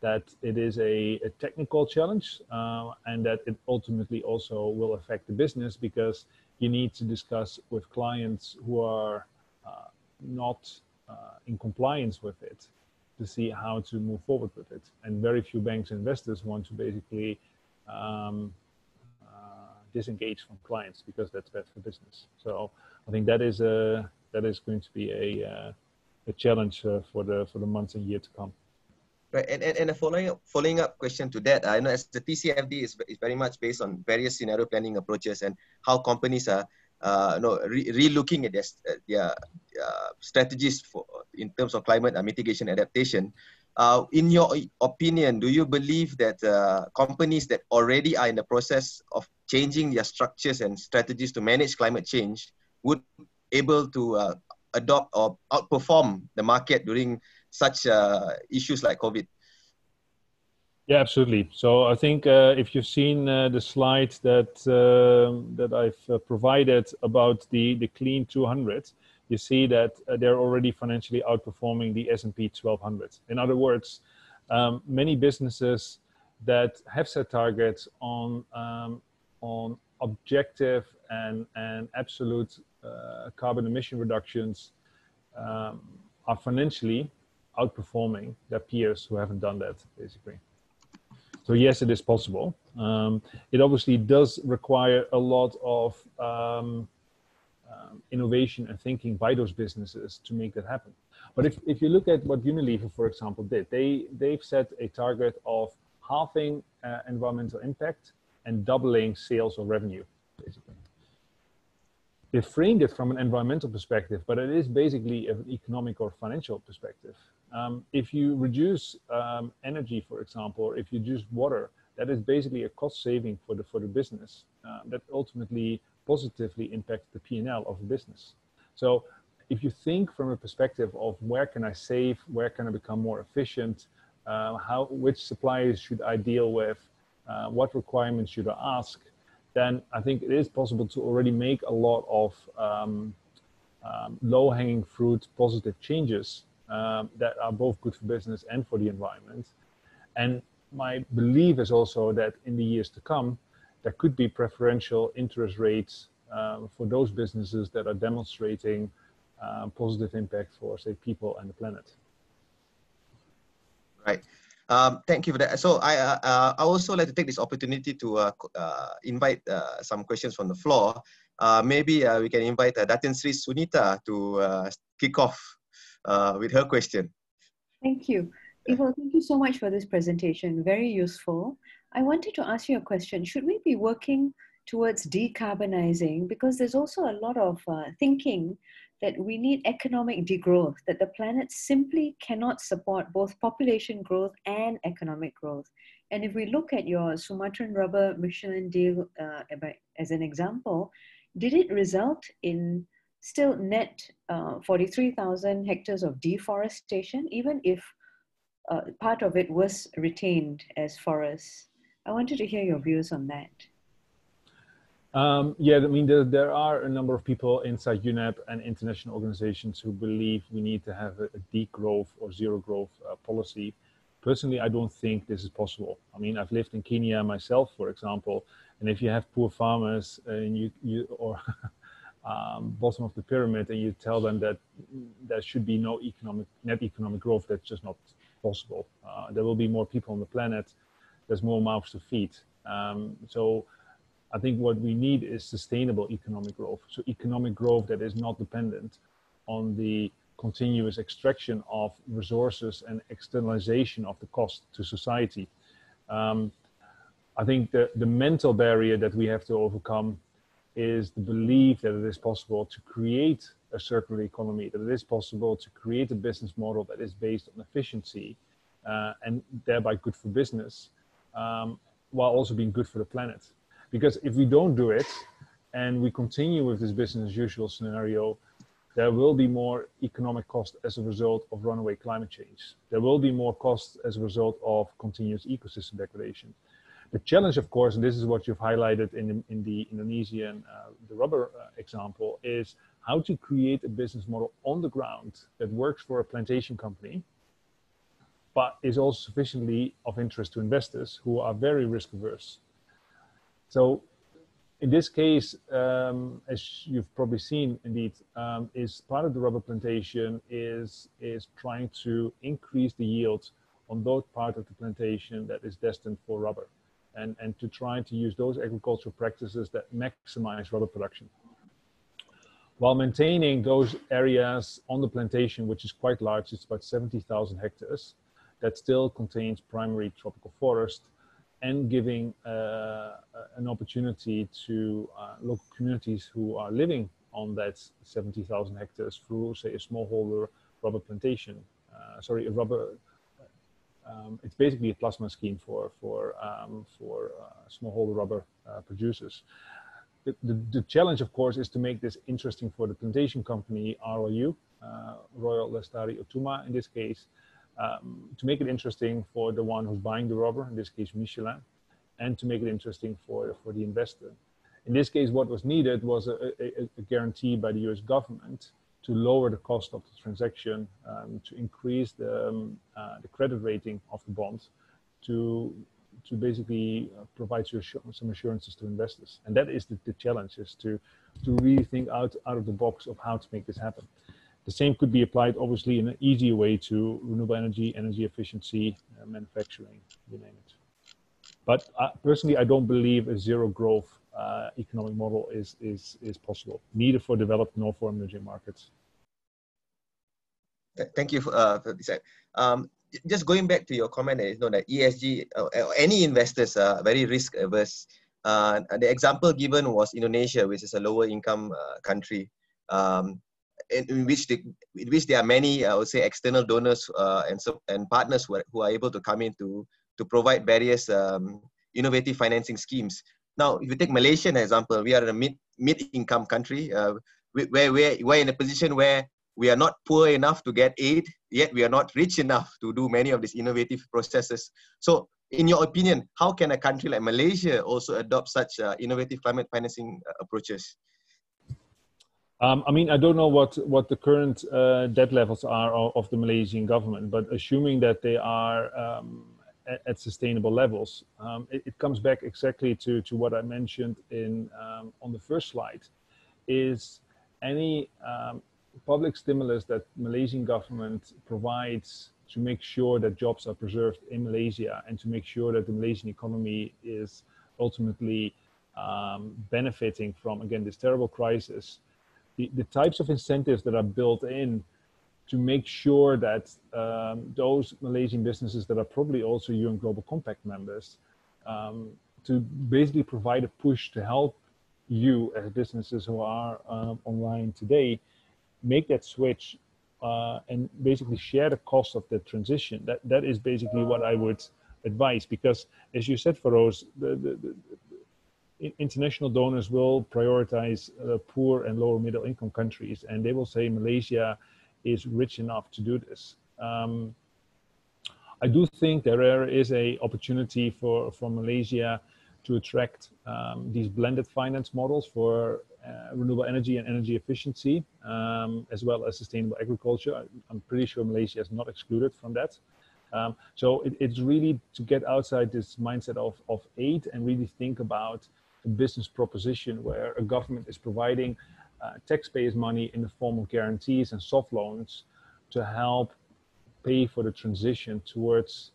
that it is a, a technical challenge uh, and that it ultimately also will affect the business because you need to discuss with clients who are not uh, in compliance with it to see how to move forward with it. And very few banks and investors want to basically um, uh, disengage from clients because that's bad for business. So I think that is a that is going to be a uh, a challenge uh, for the for the months and year to come. Right, and, and, and a following up, following up question to that, I know as the TCFD is, is very much based on various scenario planning approaches and how companies are uh, no, re, re-looking at their, their uh, strategies for in terms of climate and mitigation adaptation. Uh, in your opinion, do you believe that uh, companies that already are in the process of changing their structures and strategies to manage climate change would able to uh, adopt or outperform the market during such uh, issues like COVID? Yeah, absolutely. So I think uh, if you've seen uh, the slide that uh, that I've uh, provided about the the clean 200, you see that uh, they're already financially outperforming the S&P 1200. In other words, um, many businesses that have set targets on um, on objective and and absolute uh, carbon emission reductions um, are financially outperforming their peers who haven't done that, basically. So yes, it is possible. Um, it obviously does require a lot of um, um, innovation and thinking by those businesses to make that happen. But if, if you look at what Unilever, for example, did, they, they've set a target of halving uh, environmental impact and doubling sales or revenue. They framed it from an environmental perspective, but it is basically an economic or financial perspective. Um, if you reduce um, energy, for example, or if you reduce water, that is basically a cost saving for the for the business uh, that ultimately positively impacts the P&L of a business. So if you think from a perspective of where can I save, where can I become more efficient, uh, how which suppliers should I deal with, uh, what requirements should I ask, then I think it is possible to already make a lot of um, um, low-hanging fruit positive changes um, that are both good for business and for the environment. And my belief is also that in the years to come, there could be preferential interest rates um, for those businesses that are demonstrating uh, positive impact for, say, people and the planet. Right. Um, thank you for that. So I uh, uh, I also like to take this opportunity to uh, uh invite uh, some questions from the floor. Uh, maybe we can invite uh, Datin Sri Sunita to kick off with her question. Thank you. Ivo, thank you so much for this presentation. Very useful. I wanted to ask you a question. Should we be working towards decarbonizing? Because there's also a lot of thinking that we need economic degrowth, that the planet simply cannot support both population growth and economic growth. And if we look at your Sumatran rubber Michelin deal uh, as an example, did it result in still net uh, 43,000 hectares of deforestation, even if uh, part of it was retained as forests. I wanted to hear your views on that. Um, yeah, I mean, there, there, are a number of people inside UNEP and international organizations who believe we need to have a, a degrowth or zero growth uh, policy. Personally, I don't think this is possible. I mean, I've lived in Kenya myself, for example, and if you have poor farmers and you, you or [laughs] um, bottom of the pyramid and you tell them that there should be no economic net economic growth, that's just not possible. Uh, there will be more people on the planet. There's more mouths to feed. Um, so I think what we need is sustainable economic growth. So economic growth that is not dependent on the continuous extraction of resources and externalization of the cost to society. Um, I think the, the mental barrier that we have to overcome is the belief that it is possible to create a circular economy, that it is possible to create a business model that is based on efficiency uh, and thereby good for business, um, while also being good for the planet. Because if we don't do it and we continue with this business as usual scenario, there will be more economic cost as a result of runaway climate change. There will be more cost as a result of continuous ecosystem degradation. The challenge, of course, and this is what you've highlighted in, in the Indonesian, uh, the rubber uh, example, is how to create a business model on the ground that works for a plantation company, but is also sufficiently of interest to investors who are very risk averse. So in this case, um, as you've probably seen, indeed, um, is part of the rubber plantation is is trying to increase the yield on those part of the plantation that is destined for rubber and, and to try to use those agricultural practices that maximize rubber production. While maintaining those areas on the plantation, which is quite large, it's about 70,000 hectares, that still contains primary tropical forest and giving uh, an opportunity to uh, local communities who are living on that 70,000 hectares through, say, a smallholder rubber plantation, uh, sorry, a rubber um, it's basically a plasma scheme for for um, for uh, smallholder rubber uh, producers. the, the, the, challenge, of course, is to make this interesting for the plantation company RLU, uh, Royal Lestari Utama in this case, um, to make it interesting for the one who's buying the rubber, in this case Michelin, and to make it interesting for, for the investor. In this case, what was needed was a, a, a guarantee by the US government to lower the cost of the transaction, um, to increase the, um, uh, the credit rating of the bond, to to basically uh, provide some assurances to investors. And that is the, the challenge is to, to really think out, out of the box of how to make this happen. The same could be applied obviously in an easier way to renewable energy, energy efficiency, uh, manufacturing, you name it. But uh, personally, I don't believe a zero growth uh, economic model is, is, is possible, neither for developed nor for emerging markets. Thank you for, uh, this. Um, just going back to your comment you know that ESG uh, any investors are very risk averse. Uh, the example given was Indonesia, which is a lower income uh, country, um, in, in, which they, in which there are many, I would say, external donors uh, and and partners who are, who are able to come in to to provide various um, innovative financing schemes. Now, if you take Malaysia as an example, we are a mid mid income country. Uh, where we're, we're in a position where we are not poor enough to get aid, yet we are not rich enough to do many of these innovative processes. So, in your opinion, how can a country like Malaysia also adopt such uh, innovative climate financing uh, approaches? Um, I mean, I don't know what, what the current uh, debt levels are of, of, the Malaysian government, but assuming that they are um, at, at, sustainable levels, um, it, it, comes back exactly to, to what I mentioned in um, on the first slide, is any um, public stimulus that Malaysian government provides to make sure that jobs are preserved in Malaysia and to make sure that the Malaysian economy is ultimately um, benefiting from again this terrible crisis. The, the types of incentives that are built in to make sure that um, those Malaysian businesses that are probably also UN Global Compact members um, to basically provide a push to help you as businesses who are um, online today make that switch uh, and basically share the cost of the transition. That that is basically what I would advise because, as you said, Faroze, the, the, the international donors will prioritize uh, poor and lower middle income countries, and they will say Malaysia is rich enough to do this. Um, I do think there is a opportunity for for Malaysia to attract um, these blended finance models for uh, renewable energy and energy efficiency, um, as well as sustainable agriculture. I'm pretty sure Malaysia is not excluded from that. Um, so it, it's really to get outside this mindset of, of aid and really think about business proposition where a government is providing uh, taxpayers' money in the form of guarantees and soft loans to help pay for the transition towards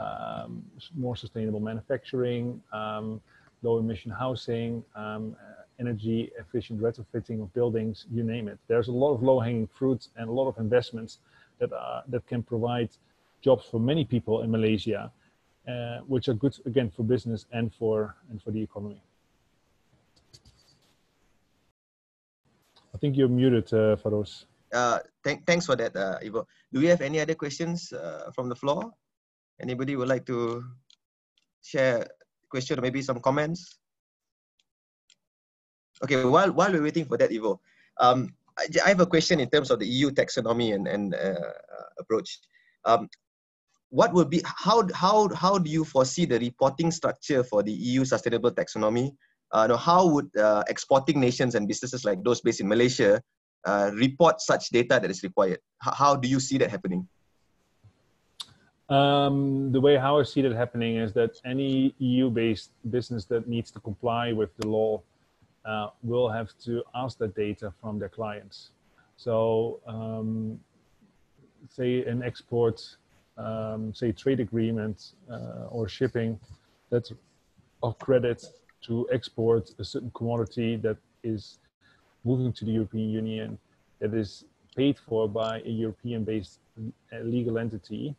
um, more sustainable manufacturing, um, low emission housing, um, energy efficient retrofitting of buildings, you name it. There's a lot of low hanging fruits and a lot of investments that, are, that can provide jobs for many people in Malaysia, uh, which are good again for business and for, and for the economy. I think you're muted, uh, Faroze. Uh, th thanks for that, uh, Ivo. Do we have any other questions uh, from the floor? Anybody would like to share a question or maybe some comments? Okay, while, while we're waiting for that, Ivo, um, I, I, have a question in terms of the EU taxonomy and, and uh, approach. Um, what will be, how, how, how do you foresee the reporting structure for the EU sustainable taxonomy? Uh, how would uh, exporting nations and businesses like those based in Malaysia uh, report such data that is required? How, how do you see that happening? Um, the way how I see that happening is that any EU-based business that needs to comply with the law uh, will have to ask that data from their clients. So, um, say an export, um, say trade agreement uh, or shipping that's of credit to export a certain commodity that is moving to the European Union that is paid for by a European-based uh, legal entity,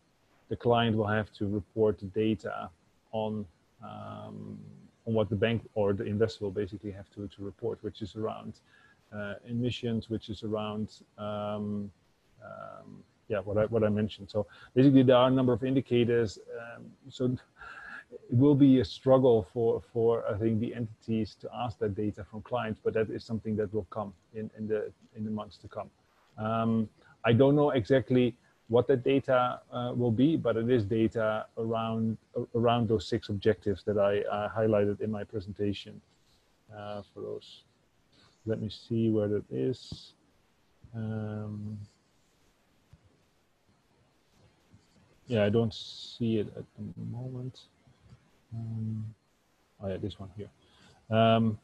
the client will have to report the data on um, on what the bank or the investor will basically have to, to report, which is around uh, emissions, which is around um, um, yeah what I what I mentioned. So basically, there are a number of indicators. Um, so it will be a struggle for, for I think the entities to ask that data from clients, but that is something that will come in, in the in the months to come. Um, I don't know exactly what that data uh, will be, but it is data around around those six objectives that I uh, highlighted in my presentation uh, for those. Let me see where that is. Um, yeah, I don't see it at the moment. Um, oh yeah, this one here. Um,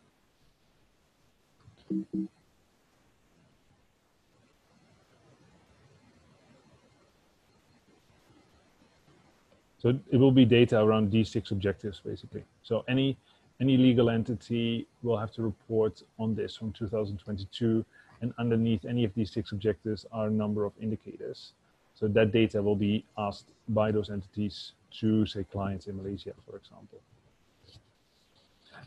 so it will be data around these six objectives, basically. So any any legal entity will have to report on this from 2022, and underneath any of these six objectives are a number of indicators. So that data will be asked by those entities to, say, clients in Malaysia, for example.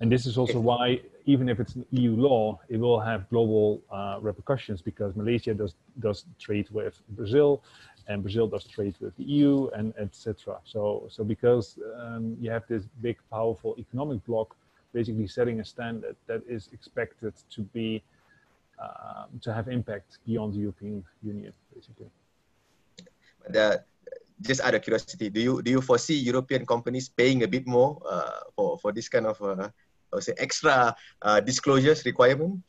And this is also why, even if it's an EU law, it will have global uh, repercussions because Malaysia does does trade with Brazil, and Brazil does trade with the EU, and etc. So, so because um, you have this big, powerful economic bloc, basically setting a standard that is expected to be uh, to have impact beyond the European Union, basically. The, just out of curiosity, do you do you foresee European companies paying a bit more uh, for for this kind of uh, say extra uh, disclosures requirement?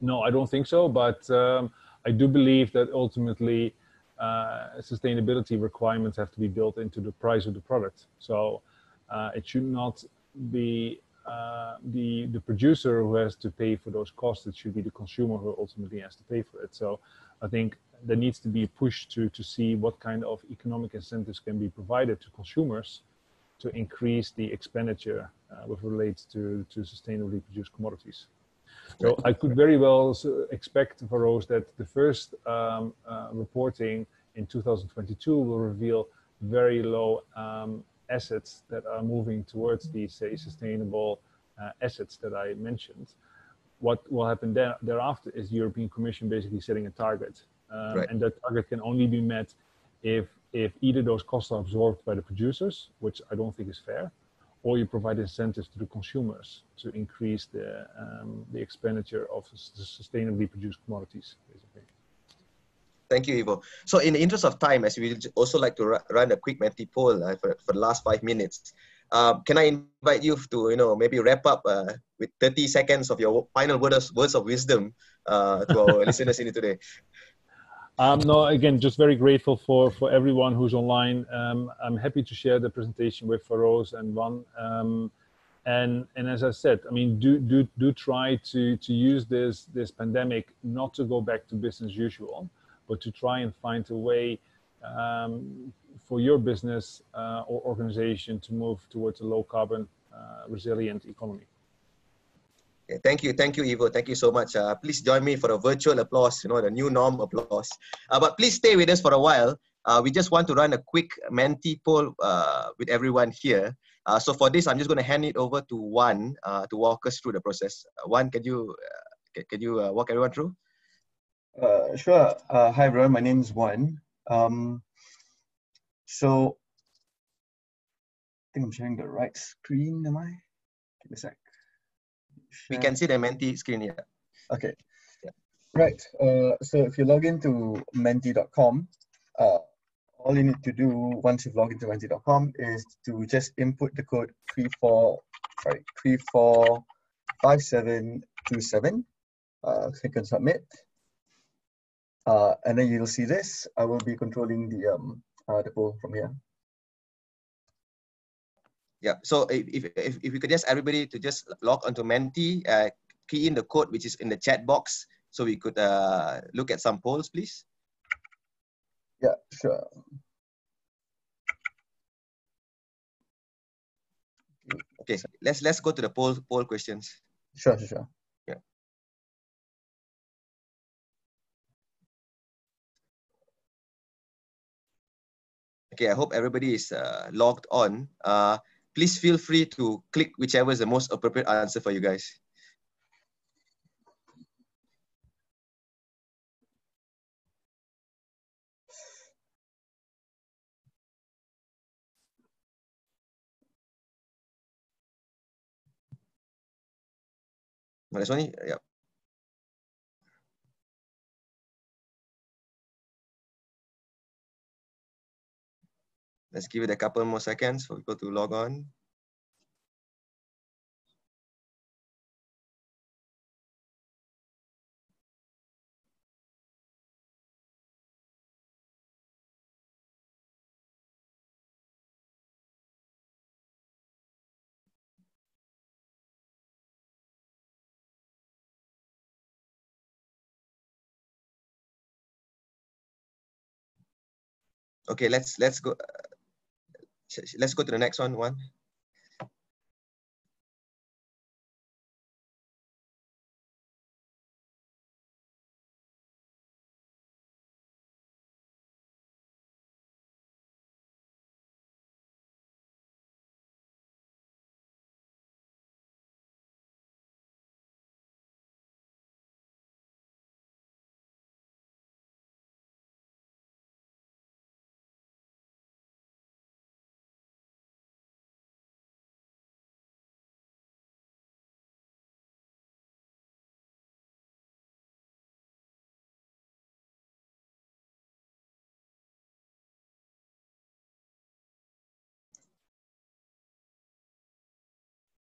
No, I don't think so. But um, I do believe that ultimately uh, sustainability requirements have to be built into the price of the product. So uh, it should not be uh, the the producer who has to pay for those costs. It should be the consumer who ultimately has to pay for it. So I think there needs to be a push to, to see what kind of economic incentives can be provided to consumers to increase the expenditure uh, with relates to, to sustainably produced commodities. So I could very well expect, Faroze, that the first um, uh, reporting in 2022 will reveal very low um, assets that are moving towards these, say, sustainable uh, assets that I mentioned. What will happen there, thereafter is the European Commission basically setting a target um, right. And that target can only be met if if either those costs are absorbed by the producers, which I don't think is fair, or you provide incentives to the consumers to increase the um, the expenditure of sustainably produced commodities, basically. Thank you, Ivo. So in the interest of time, as we also like to run a quick Menti poll uh, for, for the last five minutes, um, can I invite you to, you know, maybe wrap up uh, with 30 seconds of your final words, words of wisdom uh, to our [laughs] listeners in today? Um, no, again, just very grateful for, for everyone who's online. Um, I'm happy to share the presentation with Faroze and Wan. Um, and, and as I said, I mean, do, do, do try to, to use this, this pandemic not to go back to business as usual, but to try and find a way um, for your business uh, or organization to move towards a low carbon, uh, resilient economy. Thank you, thank you, Ivo. Thank you so much. Uh, please join me for a virtual applause, you know, the new norm applause. Uh, but please stay with us for a while. Uh, we just want to run a quick Menti poll uh, with everyone here. Uh, so for this, I'm just going to hand it over to Wan uh, to walk us through the process. Wan, can you can, you walk everyone through? sure. hi, everyone. My name is Wan. Um, so I think I'm sharing the right screen. Am I? Give me a sec. We can see the Menti screen here. Okay. Yeah. Right. Uh, so if you log into menti.com, uh, all you need to do once you've logged into menti.com is to just input the code 34, sorry, 345727. Uh, click on submit. Uh, and then you'll see this. I will be controlling the um uh, the poll from here. Yeah. So if, if, if we could just everybody to just log onto Menti, uh, key in the code which is in the chat box, so we could uh, look at some polls, please. Yeah, sure. Okay, let's let's go to the poll poll questions. Sure, sure, sure. Yeah. Okay, I hope everybody is uh, logged on. Uh, please feel free to click whichever is the most appropriate answer for you guys. Well, that's only, yeah. Let's give it a couple more seconds for people to log on. Okay, let's let's go. Let's go to the next one. One.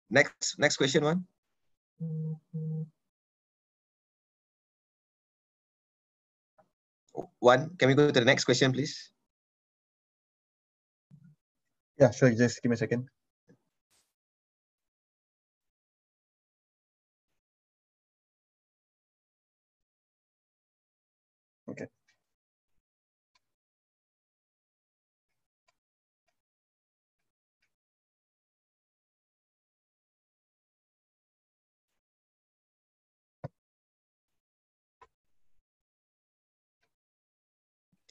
Next, next question one. One, can we go to the next question, please? Yeah, sure. Just give me a second.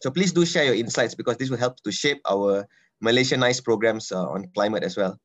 So please do share your insights because this will help to shape our Malaysianized programs uh, on climate as well.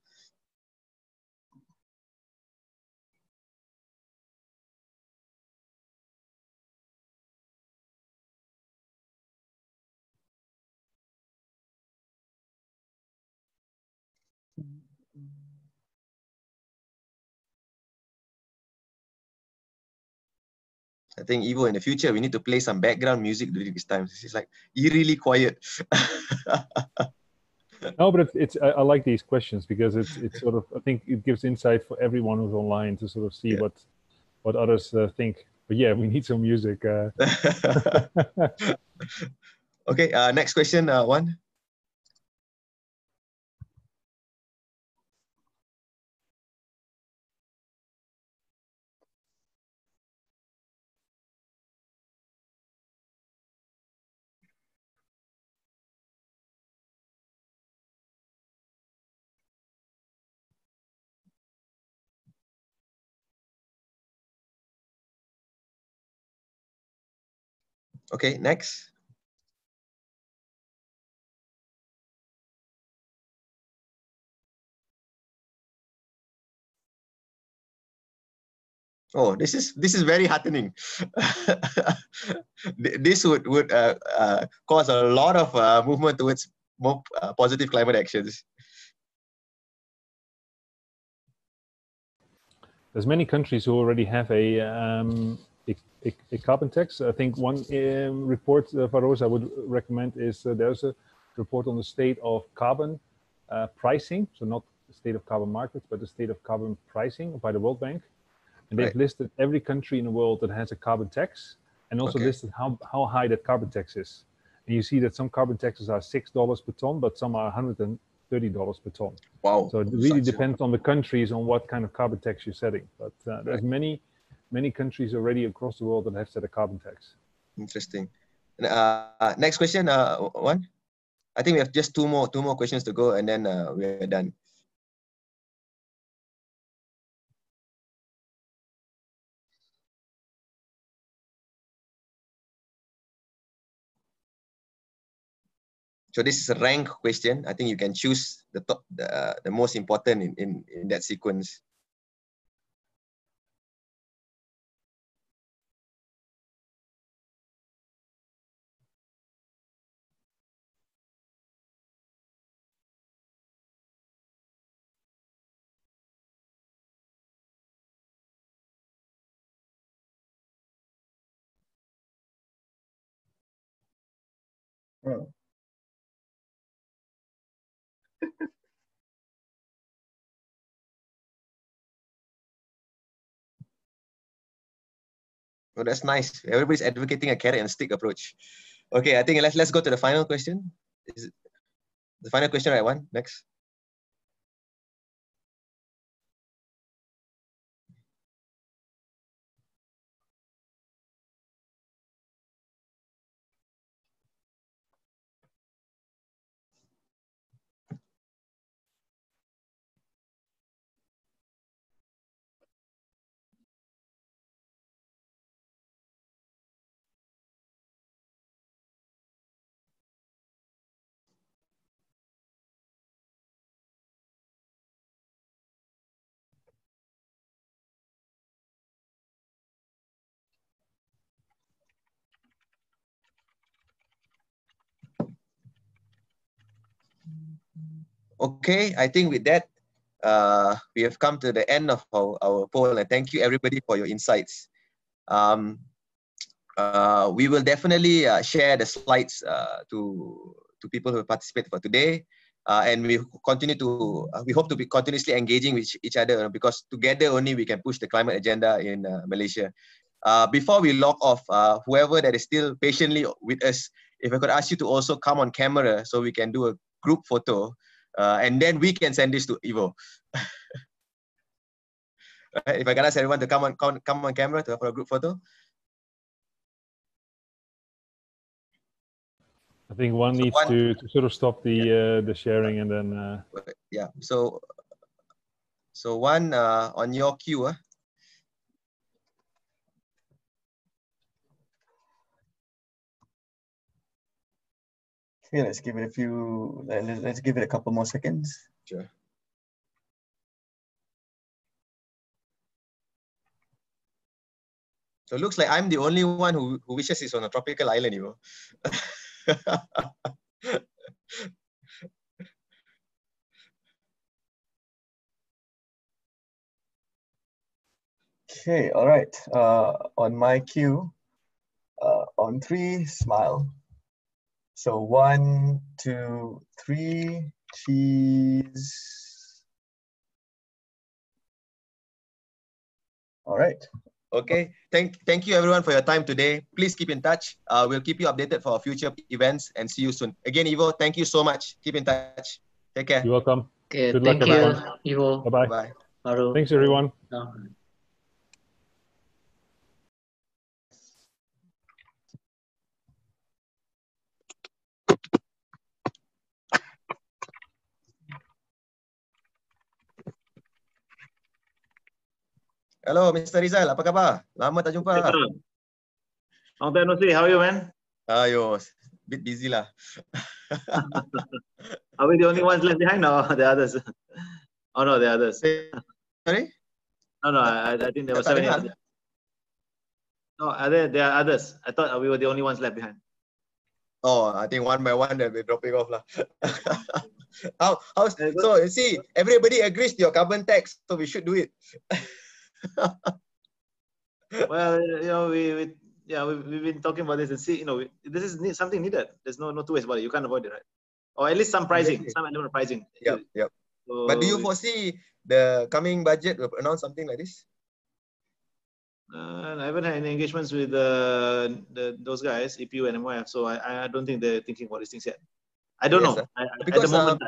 I think Ivo, in the future, we need to play some background music during these times. It's like eerily quiet. [laughs] no, but it's, it's I, I, like these questions because it's it's sort of I think it gives insight for everyone who's online to sort of see yeah. what what others uh, think. But yeah, we need some music. Uh. [laughs] okay, uh, next question. Uh, one. Okay, next. Oh, this is this is very heartening. [laughs] this would would uh, uh, cause a lot of uh, movement towards more uh, positive climate actions. There's many countries who already have a um, a, carbon tax. I think one um, report, uh, Faroze, I would recommend is uh, there's a report on the state of carbon uh, pricing. So not the state of carbon markets, but the state of carbon pricing by the World Bank. And they've right. listed every country in the world that has a carbon tax and also okay. listed how, how high that carbon tax is. And you see that some carbon taxes are $6 per ton, but some are 130 dollars per ton. Wow! So it really depends on the countries on what kind of carbon tax you're setting. But uh, there's right. many many countries already across the world that have set a carbon tax. Interesting. Uh, next question, uh, one. I think we have just two more two more questions to go, and then uh, we're done. So this is a rank question. I think you can choose the top, the, uh, the most important in, in, in that sequence. Oh, that's nice. Everybody's advocating a carrot and stick approach. Okay, I think let's let's go to the final question. Is it the final question, right? One next. Okay, I think with that, uh, we have come to the end of our, our poll. And thank you everybody for your insights. Um, uh, we will definitely uh, share the slides uh, to, to people who participate for today. Uh, and we continue to, uh, we hope to be continuously engaging with each other because together only we can push the climate agenda in Malaysia. before we log off, whoever that is still patiently with us, if I could ask you to also come on camera so we can do a group photo uh, and then we can send this to Ivo. [laughs] right? If I can ask everyone to come on come, come on camera to for a group photo. I think one so needs one, to, to sort of stop the yeah. uh, the sharing and then. Uh... Yeah. So so one uh, on your cue. Okay, let's give it a few, let's give it a couple more seconds. Sure. So it looks like I'm the only one who, who wishes it's on a tropical island, you know. [laughs] okay, all right. Uh, on my cue, uh, on three, smile. So one, two, three, cheese. All right. Okay. Thank, thank you everyone for your time today. Please keep in touch. Uh, we'll keep you updated for future events and see you soon. Again, Ivo, thank you so much. Keep in touch. Take care. You're welcome. Okay. Good thank luck, you, everyone. Ivo. Bye-bye. Bye. Thanks, everyone. Hello, Mr. Rizal. Apa khabar? Lama tak jumpa. Long time no see. How are you, man? Ayo, bit busy lah. [laughs] are we the only ones left behind or [laughs] the others? Oh no, the others. Sorry? No, no, I, I think there were seven. No, are there, there are others. I thought we were the only ones left behind. Oh, I think one by one they'll be dropping off lah. [laughs] How, how's, so you see, everybody agrees to your carbon tax, so we should do it. [laughs] well, you know, we, we yeah, we, we've been talking about this and see, you know, this is something needed. There's no, no two ways about it. You can't avoid it, right? Or at least some pricing, some element of pricing. Yep, yep. So, but do you foresee the coming budget will announce something like this? Uh, I haven't had any engagements with uh, the, those guys, EPU and MYF, so I, I don't think they're thinking about these things yet. I don't yes, know. I, because, at the moment,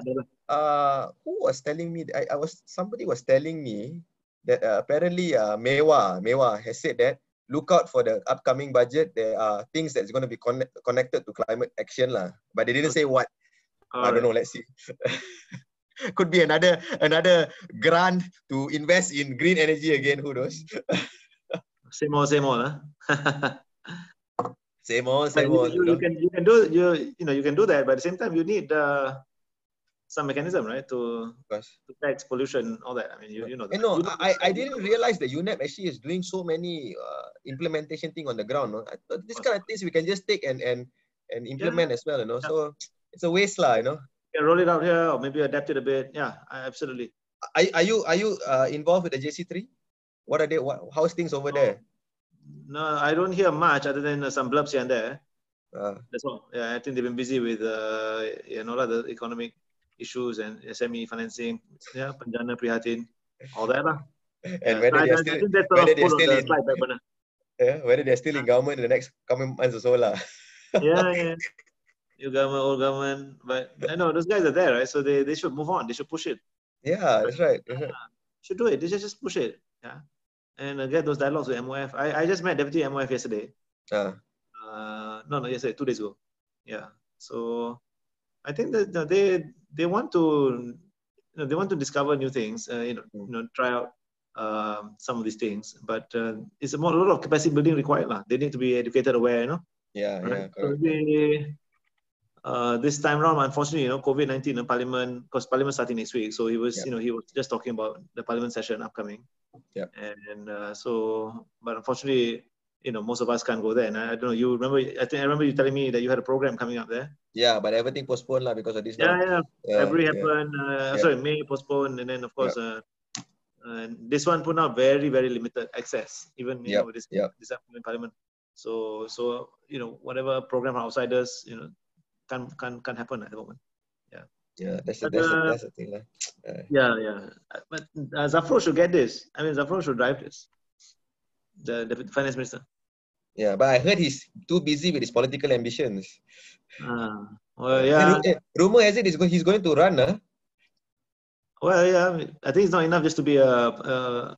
uh, uh, who was telling me? I, I was somebody was telling me that uh, apparently uh, Mewa, Mewa has said that look out for the upcoming budget. There are things that's going to be con- connected to climate action, lah. But they didn't say what. All I don't know. Let's see. [laughs] Could be another another grant to invest in green energy again. Who knows? [laughs] same old, same old, huh? [laughs] same old, same old. You, you, you, can you can do you you know you can do that, but at the same time you need uh, some mechanism, right, to, to tax pollution, all that. I mean, you, you know. That. No, I, I didn't realize that UNEP actually is doing so many uh, implementation thing on the ground. No? This kind of things we can just take and and and implement yeah. as well, you know. Yeah. So it's a waste, lah, you know. Yeah, roll it out here or maybe adapt it a bit. Yeah, absolutely. Are, are you are you uh, involved with the JC3? What are they? What, how's things over there? No, I don't hear much other than uh, some blurbs here and there. Uh, That's all. Yeah, I think they've been busy with uh, you know like the economic issues and SME financing. Yeah, Penjana Prihatin, all that lah. and Yeah, whether they're still think whether they're still in yeah, whether they're still in government in the next coming months or so lah. yeah, yeah. [laughs] New government, old government, but I know those guys are there, right? So they, they should move on. They should push it. Yeah, that's right. That's right. Should do it. They should just push it. Yeah, and uh, get those dialogues with MOF. I, I just met Deputy MOF yesterday. Uh, Uh, no, no, yesterday, two days ago. Yeah. So I think that they they want to you know they want to discover new things. Uh, you know, you know, try out um, some of these things. But uh, it's a, more, a lot of capacity building required lah. They need to be educated, aware. You know. yeah, yeah, Right. So they, uh, this time around, unfortunately, you know, COVID nineteen, the Parliament, because Parliament starting next week, so he was, Yeah. you know, he was just talking about the Parliament session upcoming. Yeah. And uh, so, but unfortunately, you know, most of us can't go there. And I, I don't know. You remember? I think I remember you telling me that you had a program coming up there. Yeah, but everything postponed lah because of this Yeah, now. yeah. Yeah, yeah. happened. Uh, Yeah. Sorry, May postponed, and then of course, uh, and this one put out very, very limited access, even you Yep, know this yep. this upcoming Parliament. So, so you know, whatever program outsiders, you know, can't can't can't happen at the moment. Yeah, that's the, But, that's the, uh, that's the thing. Uh, Yeah, yeah. Uh, But uh, Zafrul should get this. I mean, Zafrul should drive this. The the finance minister. Yeah, but I heard he's too busy with his political ambitions. Uh, well, yeah. rumor has it he's he's going to run, ah. Well, yeah. I think it's not enough just to be a, a,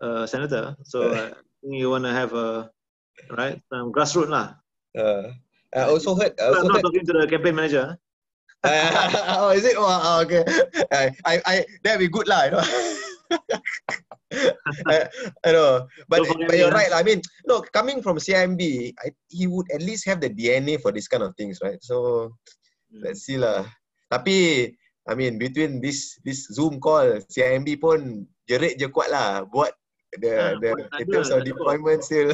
a senator. So I think you want to have a right some grassroots lah. Uh, I also heard. I I'm not heard. talking to the campaign manager. [laughs] oh, is it? Oh, oh, okay. I, I, I, that'd be good lah. You know. [laughs] I, [laughs] I know, but, but you're right. I mean, no, coming from CIMB, I, he would at least have the DNA for this kind of things, right? So let's see lah. Tapi, I mean, between this this Zoom call, CIMB pun jerit je kuat lah buat the Ah, the in terms of deployment still.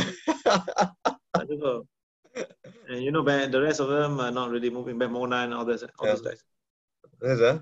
And you know, but the rest of them are not really moving back. Monan, all this, all those Yeah. guys. Yes.